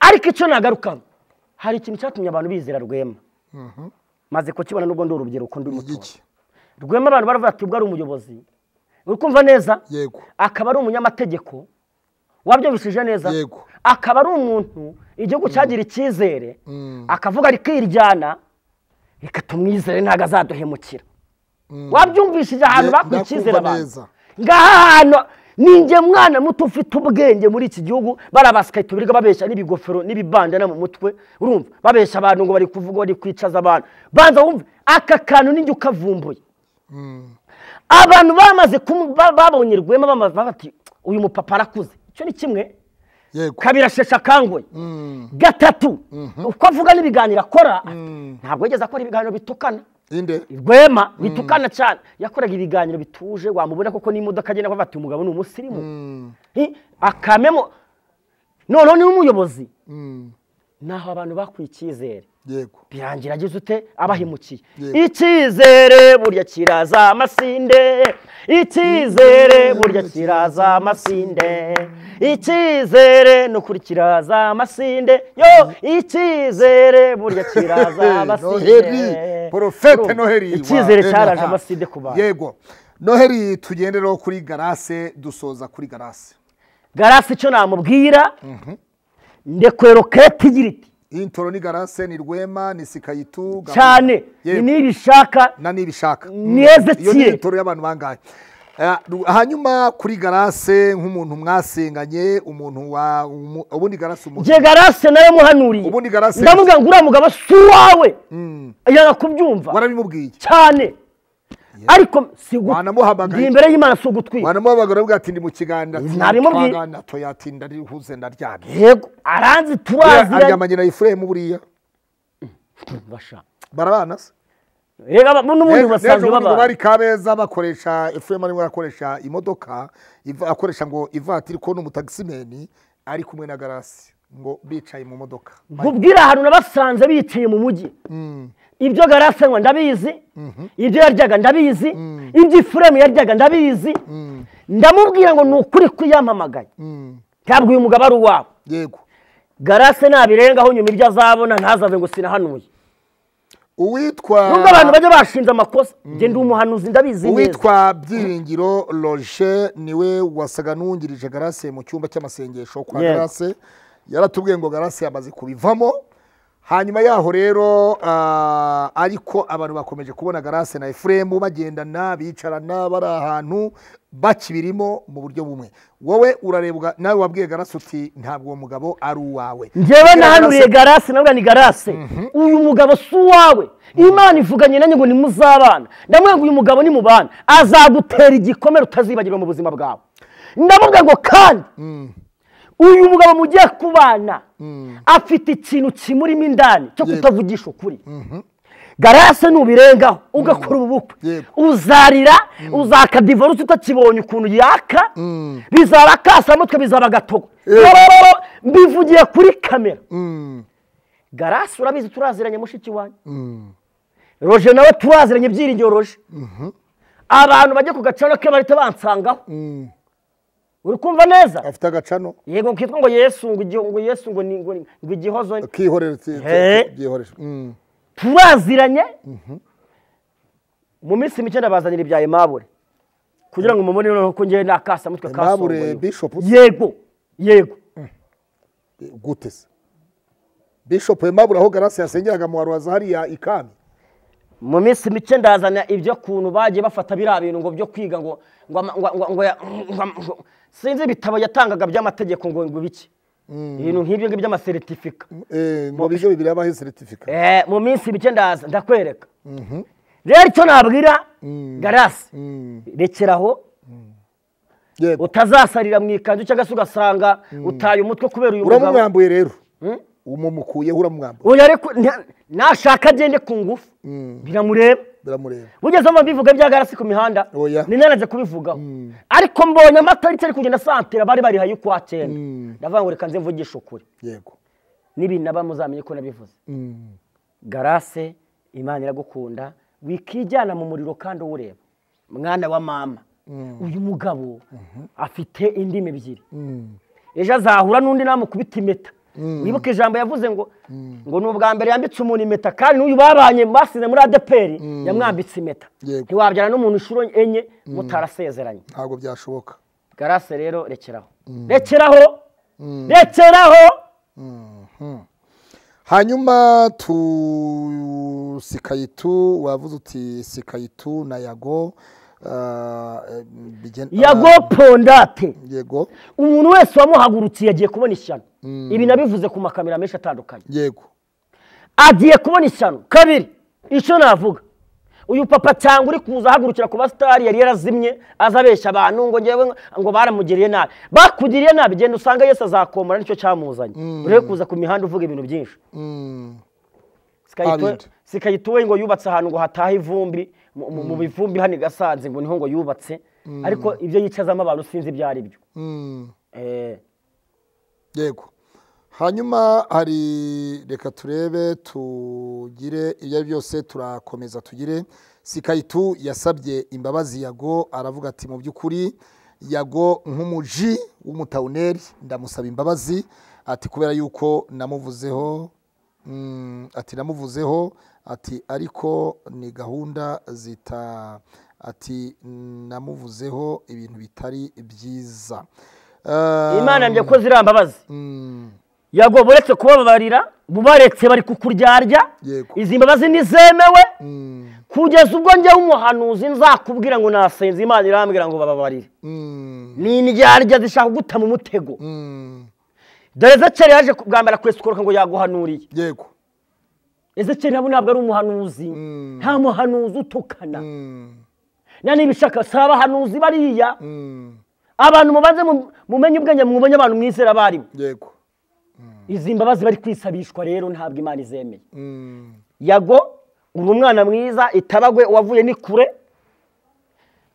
Ariko icyo nagarukaho hari ikintu cyatumye abantu bizera rwema. Maze kukibona nubwo ndi urubyiruko ndi igiki rwema abantu baravuga ati ubwo ari umuyobozi. Uri kumva neza? Yego. Akaba ari umunyamategeko. Wabyumvishije neza? Yego. akaba ari umuntu igihugu cyagira icyizere. Akavuga rikiryana reka tumwizere ntabwo azaduhemukira. Wabyumvishije ahantu Ye- bakuye ndakumva icyizere abantu. ngaha hantu ninjye mwana muto ufite ubwenge muri iki gihugu. Barabasikaye birirwa babeshya n'ibigofero n'ibibandana mu mutwe. Urumva? Babeshya abantu ngo bari kuvuga bari kwicaza abantu. Banza wumve aka kantu ninjye ukavumbuye. Abantu bamaze babonye rwema bamaze bati uyu mupapa arakuze. Icyo ni kimwe? Yego. Kabiri asheshe akanguhe. Mm, gatatu uko avuga n'ibiganiro akora ntabwo yigeze akora ibiganiro bitukana. Rwema bitukana cyane. Yakoraga ibiganiro bituje wamubona koko n'imodoka agenda avuga ati umugabo ni umusirimu. Mm, Hi, akamemo. Noneho ni umuyobozi. Mm, naho abantu bakuye icyizere. Birangira agize ute? Abahemukiye Yego. icyizere burya kiraza amasinde icyizere burya kiraza amasinde icyizere ni ukuri kiraza amasinde yo icyizere burya kiraza amasinde porofete noheri icyizere cyaraje amasinde ku bantu. Yego. Noheri tugendereho kuri garase dusoza kuri garase. Garasi icyo namubwira? Ndekwero kete igira iti intoro ni garase ni rwema ni sikayitu cyane ni nibishaka na nibishaka Ni iyo ni intoro y'abantu bangahe? Eh, hanyuma kuri garase nk'umuntu mwasenganye umuntu wa ubundi garase umuntu. Nge garase nawe muhanuriye? Ubundi Garase- ndamubwira ngo uriya mugabo si uwawe. Mm. yanga kubyumva warabimubwiye cyane. Ariko si ndi imbere y'imana si ugutwika wanamuhamagara avuga ati ndi mu kiganiro ati Nabimubwiye. twaganira toya ati ndarihuze ndaryamye. Yego aranzi turaziranye aryamanye na ifuremu buriya. Barabana se? Rega ba- n'ubundi basanzwe baba. bari kabeza bakoresha efuremu arimo arakoresha imodoka akoresha ngo ivatiri ko n'umutagisimeni ari kumwe na garasi ngo bicaye mu modoka. Nkubwira ahantu nabasanze bicaye mu mujyi Mm, ibyo garase anywa ndabizi ibyo yaryaga ndabizi ibyo ifuremu yaryaga ndabizi. Mm, ndamubwira ngo ni ukuri ko yampamagaye. Mm. ntabwo uyu mugabo ari yego. Garase nabirengaho nyuma ibyo azabona ntazave ngo sinahanuye. Uwitwa nubwo abantu bajya bashinze amakosa ndi umuhanuzi ndabizi neza. Uwitwa byiringiro roger ni we wasaga n'uwungirije garase mu cyumba cy'amasengesho kwa garase. Yaratubwiye ngo garase yamaze kubivamo. Hanyuma yaho rero ah, ariko abantu bakomeje kubona garase na efuremu bagendana bicarana bari ahantu bakibirimo mu buryo bumwe. Wowe urarebwa nawe wabwiye garase uti ntabwo uwo mugabo ari uwawe. Ubwira nahanuriye Garase- navuga ni garase uyu mugabo si uwawe. Imana ivuganye nanjye ngo nimuzabana ndamubwira ngo uyu mugabo ni mubana azagutera igikomere utazibagirwa mu buzima bwawe. Ndamubwira ngo kandi uyu mugabo mugiye kubana afite ikintu kimurimo indani cyo kutavugisha ukuri. Garase nubirengaho ugakora ubu bukwe Yego. uzarira uzakadivoruse utakibonye ukuntu yaka bizaba akasamutwe bizaba agatogo mbivugiye kuri kamera. Garasi urabizi turaziranye mushiki wanyu? Roje nawe turaziranye byiringiro roje abantu bajya ku gacano ke bahita bansangaho. Uri kumva neza? Afite agacano. Yego kitwa ngo yesu ngo yesu ngo ni- ngo igihozo ni- kihorera ti- ti- Eh. byihorera Mm. turaziranye? Mu minsi mike ndabazanira ibya emabure kugira ngo mumubone noneho ko ngewe nakasa mutwe kasongoye yego yego. Gute se. Bishop Aimable aho garasi yasengeraga mu waruwaza hariya ikami. Mu minsi mike ndazana ibyo kuntu bagiye bafata biriya bintu ngo byo kwiga ngo ngo ngo sinzi ibitabo yatangaga by'amategeko ngo ngo biki. Ibintu nk'ibyo ngibyo by'amaseritifika Eh, ngo bige bibiri yabahe seritifika Eh, mu minsi mike ndaza ndakwereka. Rero icyo nabwira garasi rekeraho utazasarira mu ikanzu cyangwa se ugasanga utaye umutwe kubera uyu mugabo. Uramumwambuye rero. Umumukuyeho nta- nashaka agende ku ngufu. Biramureba. Biramureba. Bugeze mu bivuga bya garasi ku mihanda ni nanaje kubivugaho. Ariko mbonye amatariki ari kugenda santira bari bari hayi ukwa cyenda. Ndavuga ngo reka nze mvugishe ukuri yego. N'ibintu naba muzamenye ko nabivuze. Mm. garase imana iragukunda wikijyana mu muriro kandi uwureba. Mwana wa mama. Uyu mugabo afite indimi ebyiri. Ejo azahura n'undi namukubita impeta. Wibuke ijambo yavuze ngo ngo ni ubwa mbere yambitse umuntu impeta kandi n'uyu babanye basize muri adeperi yamwambitse impeta. Ntiwabyara n'umuntu inshuro enye mutarasezeranye ntabwo byashoboka. Garase rero rekeraho. Rekeraho! Rekeraho! Hanyuma tu sikayitu wavuze uti sikayitu na yago ah, eh, yago ah, pondate yego. Umuntu wese wamuhagurukiye agiye kubona ishyano. Ibi nabivuze ku makamera menshi atandukanye. Yego. Agiye kubona ishyano. Kabiri icyo navuga. Uyu papa cyangwa uri kuza ahagurukira ku basitari yari yarazimye aza abeshya abantu ngo ngewe ngo baramugiriye nabi. Bakugiriye nabi genda usanga yesu azakomora ni cyo cyamuzanye. Urebe kuza ku mihanda uvuga ibintu byinshi. Mm. Abindi. sikayituwe ngo yubatse ahantu ngo hataha ivumbi mu- bivumbi hano i gasanze ngo ni ho ngo yubatse. Ariko ibyo yicazamo abantu sinzi ibyo ari byo yego. Hanyuma hari reka turebe tugire ibyo byose turakomeza tugire. Sikayitu yasabye imbabazi yago aravuga ati mu by'ukuri yago nk'umuji w'umutawuneri ndamusaba imbabazi. Ati kubera yuko namuvuzeho mm, ati namuvuzeho ati ariko ni gahunda zita ati namuvuzeho ibintu bitari byiza. Imana yambye ko ziriya yago buretse kubabarira bubaretse bari kukuryarya Yego. izi mbabazi ntizemewe. Mm, kugeza ubwo njyewe umuhanuzi nzakubwira ngo nasenze imana irambwira ngo bababarire. Mm, ni indyarya zishaka kuguta mu mutego mm, dore ezekeri yaje bwa mbere akwesukoroka ngo yaguhanuriye. Yego. Ezekeri nabo ntabwo ari umuhanuzi. Nta muhanuzi utukana. Na nibishaka si abahanuzi bariya. Abantu mubanze mu- mumenye ubwenge mumenye abantu mwizera abarimu yego. Izi mbabazi bari kwisabishwa rero ntabwo imana izemeye. Mm, yago uri umwana mwiza itabagwe wavuye ni kure.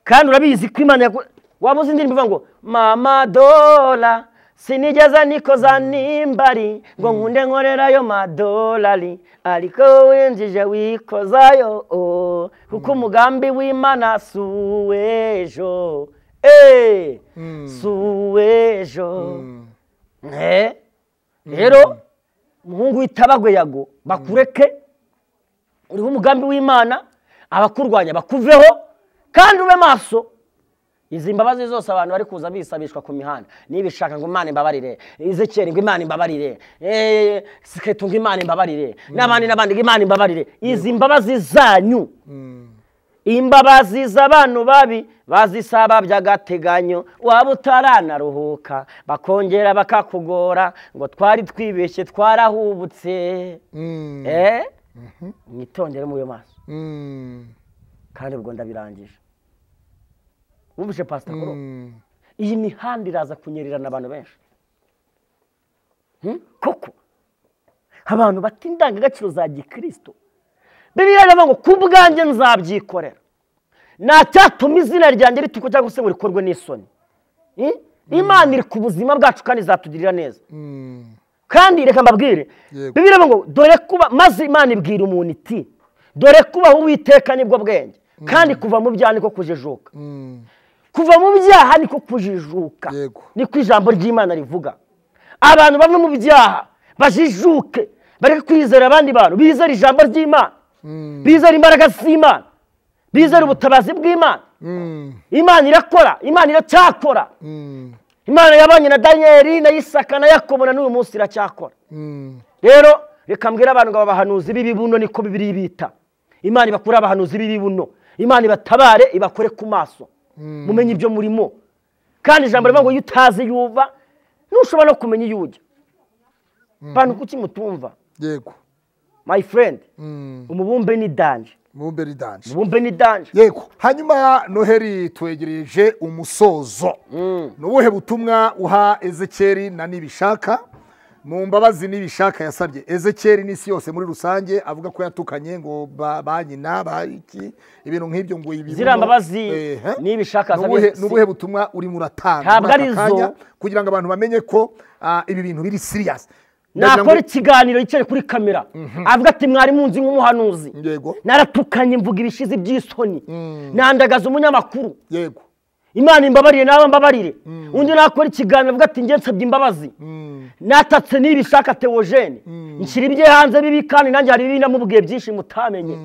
Kandi urabizi ko imana yagu- waba uzi indirimbo ivuga ngo mama dola sinigeze nikoza nimbari ngo nkunde nkorerayo madolari ariko winjije wikozayo kuko umugambi w'imana si uw'ejo. Eh, si uw'ejo. Eh, rero umuhungu w'itabagwe yago bakureke uriho umugambi w'imana abakurwanya bakuveho kandi ube maso izi mbabazi zose abantu bari kuza bisabishwa ku mihanda nibishaka ngo imana imbabarire izekere ngo imana imbabarire eh, siketu ngo imana imbabarire n'abandi n'abandi ngo imana imbabarire izi mbabazi zanyu imbabazi z'abantu babi bazisaba by'agateganyo waba utaranaruhuka bakongera bakakugora ngo twari twibeshye twarahubutse. Mm, eh? Mwitondere mube maso. Mm, kandi ubwo ndabirangije. Wumvise pasita koro mm, iyi mihanda iraza kunyererana abantu benshi. Hmm? koko? Abantu bata indangagaciro za gikirisito bibiliya iravuga ngo ku bwanjye nzabyikorera nta cyatuma izina ryanjye ritukwa cyangwa se ngo rikorwe n'isoni. Hmm? imana iri ku buzima bwacu kandi izatugirira neza. Mm, kandi reka mbabwire bibiliya iravuga ngo dore kuba maze imana ibwira umuntu iti dore kubaho uwiteka ni bwo bwenge. Kandi kuva mu byaha niko kujijuka. Kuva mu byaha niko kujijuka. Niko ijambo ry'imana rivuga. Abantu bava mu byaha bajijuke bareke kwizera abandi bantu bizere ijambo ry'imana. Bizere imbaraga z'imana bizere ubutabazi bw'imana imana irakora imana iracyakora imana yabanye na daniyeli na isaka na yakobo na n'uyu munsi iracyakora rero reka mbwire abantu ngo aba bahanuzi b'ibibuno niko bibiri bita imana ibakure abahanuzi b'ibibuno imana ibatabare ibakore ku maso mumenye ibyo murimo kandi ijambo rivuga ngo iyo utazi iyo uva ntushobora no kumenya iyo ujya bantu kuki mutumva yego my friend Mm. umubumbe ni danje. Mubumbe ridanje umubumbe ni danje. Yego. Hanyuma noheli twegereje umusozo. Ni ubuhe butumwa uha ezekeri na nibishaka? Mu mbabazi nibishaka yasabye. Ezekeri n'isi yose muri rusange avuga ko yatukanye ngo ba nyina ba iki? Ibintu nk'ibyo ngo ibi ziriya mbabazi nibishaka yasabye- ni ubuhe butumwa urimo uratanga? Ntabwo ari zo. kugira ngo abantu bamenye ko ah, ibi bintu biri siriyasi nakora ikiganiro yicaye kuri kamera. Avuga ati mwari munzi nk'umuhanuzi yego. Naratukanye mvuga ibishizi by'isoni nandagaza umunyamakuru. Yego. Imana imbabarire nawe mbabarire. Undi nakora ikiganiro avuga ati njye nsabye imbabazi. Natatse n'ibishaka teogene nshyira ibye hanze bibi kandi nanjye hari ibibi namubwiye byinshi mutamenye.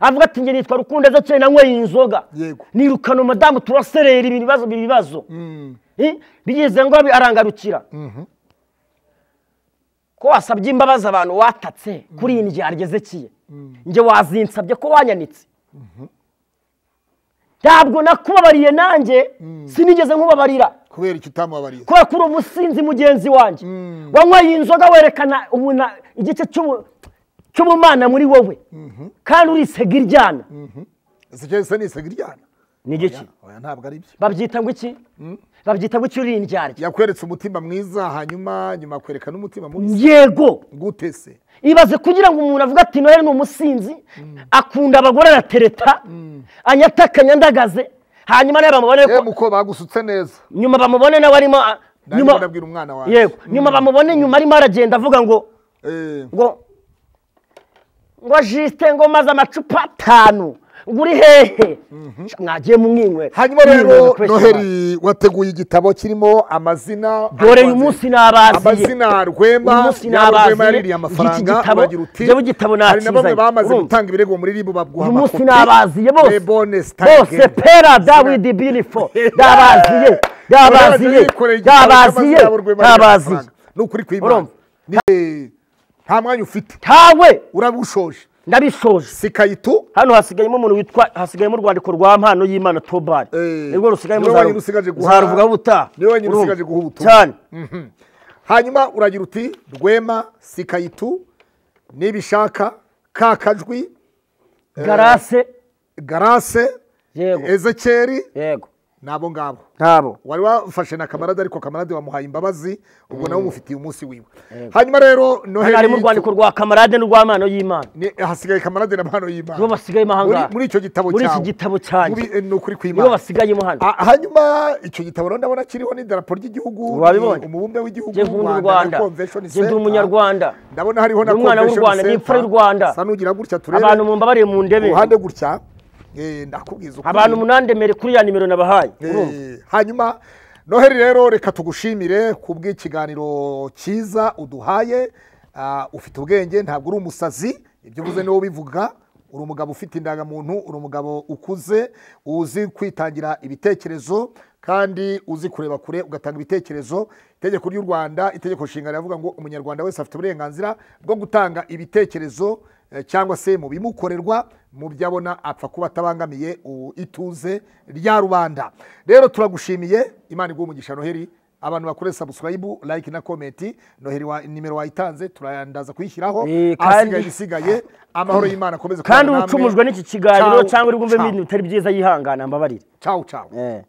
Avuga ati njye nitwa rukundo ezekeri nanyweye inzoga Yego. nirukana umudamu turaserera ibi bibazo bigeze ngo arangarukira ko wasabye imbabazi abantu watatse kuri iyi ndya ryezekiye njye wazinsabye ko wanyanitse. Ntabwo nakubabariye nanjye sinigeze nkubabarira. Kubera icyo utamubabariye kubera ko uri umusinzi mugenzi wanjye. Wanyweye inzoga werekana igice cy'ubu- cy'ubumana muri wowe. Kandi urisega iryana. Nisega iryana? Ni igiki babyita ngo iki? Babyita ngo iki uri indyarya yakweretse umutima mwiza hanyuma nyuma akwereka n'umutima mubi yego! Gute se? Ibaze kugira ngo umuntu avuge ati noheli ni umusinzi. Akunda abagore aratereta anyatakanya ndagaze. Hanyuma nawe bamubone ko bagusutse neza. Nyuma bamubone nawe arimo a- nanjye nyuma ndabwira umwana wawe yego nyuma bamubone nyuma arimo aragenda avuga ngo Eh, ngo ngo jisite ngo maze amacupa atanu. Ngo uri hehe mwagiye mumwinywera hanyuma rero noheli wateguye igitabo kirimo amazina dore uyu munsi nabaziye amazina rwema rwema nabaziye. yaririye amafaranga uragira uti hari na bamwe bamaze gutanga ibirego muri ribu baguha amakopi nabaziye bose bose pera dawidi binifo ndabaziye ndabaziye ndabaziye ndabaziye ni ukuri kw'imana nta mwanya ufite ntawe urabushoje ndabishoje sikayitu hano hasigayemo umuntu witwa hasigayemo urwandiko rwa mpano y'imana tobari Eh, ni bwo rusigayemo ni we wenyine usigaje guha- zaruvugaho ubutaha ni we wenyine usigaje guha ubutumwa. cyane hanyuma uragira uti rwema sikayitu nibishaka ka kajwi garase. Garase yego. Ezekeri yego. Nabo ngabo. Ntabo wari wafashe na kamarade ariko kamarade wamuhaye imbabazi ubwo nawe umufitiye umunsi wiwe. Hanyuma rero noheli harimo urwandiko rwa kamarade n'urw'amano y'imana. Hasigaye kamarade na mpano nibo y'imana. Basigayemo muri ahangaha muri icyo gitabo muri iki cyawe. gitabo cyanjye. Eh, ni ukuri nibo kw'imana basigayemo hano Ah, hanyuma icyo gitabo rero ndabona kiriho n'idarapo ry'igihugu umubumbe w'igihugu njye nkunda u na rwanda. Ndi center. umunyarwanda ndabona hariho na umwana w'u Rwanda, ndi center. imfura y'u Rwanda. sa nugira gutya turebe. Abantu mumbabariye mu ndebe. Uruhande gutya ndakubwiza ukuri. abantu munandemere kuri ya nimero nabahaye. Eh, hanyuma noheli rero reka tugushimire ku bw'ikiganiro cyiza uduhaye. Ah, ufite ubwenge ntabwo uri umusazi. Ibyo uvuze niwo bivuga. Uri umugabo ufite indangamuntu uri umugabo ukuze uzi kwitangira ibitekerezo kandi uzi kureba kure ugatanga ibitekerezo. Itegeko ry'u rwanda itegeko nshinga riravuga ngo umunyarwanda wese afite uburenganzira bwo gutanga ibitekerezo. eh, cyangwa se mu bimukorerwa mu byo abona apfa kuba atabangamiye ituze rya rubanda. Rero turagushimiye imana iguha umugisha noheli abantu bakore sabusikarayibu like na komenti noheli wa nimero wayitanze turayandaza kuyishyiraho. Eh, ahasigaye isigaye amahoro y'imana akomeze kandi ucumujwe n'iki kiganiro cyangwa uri bwumve ibintu bitari byiza yihangana mbabarire. Ciao ciao. Eh.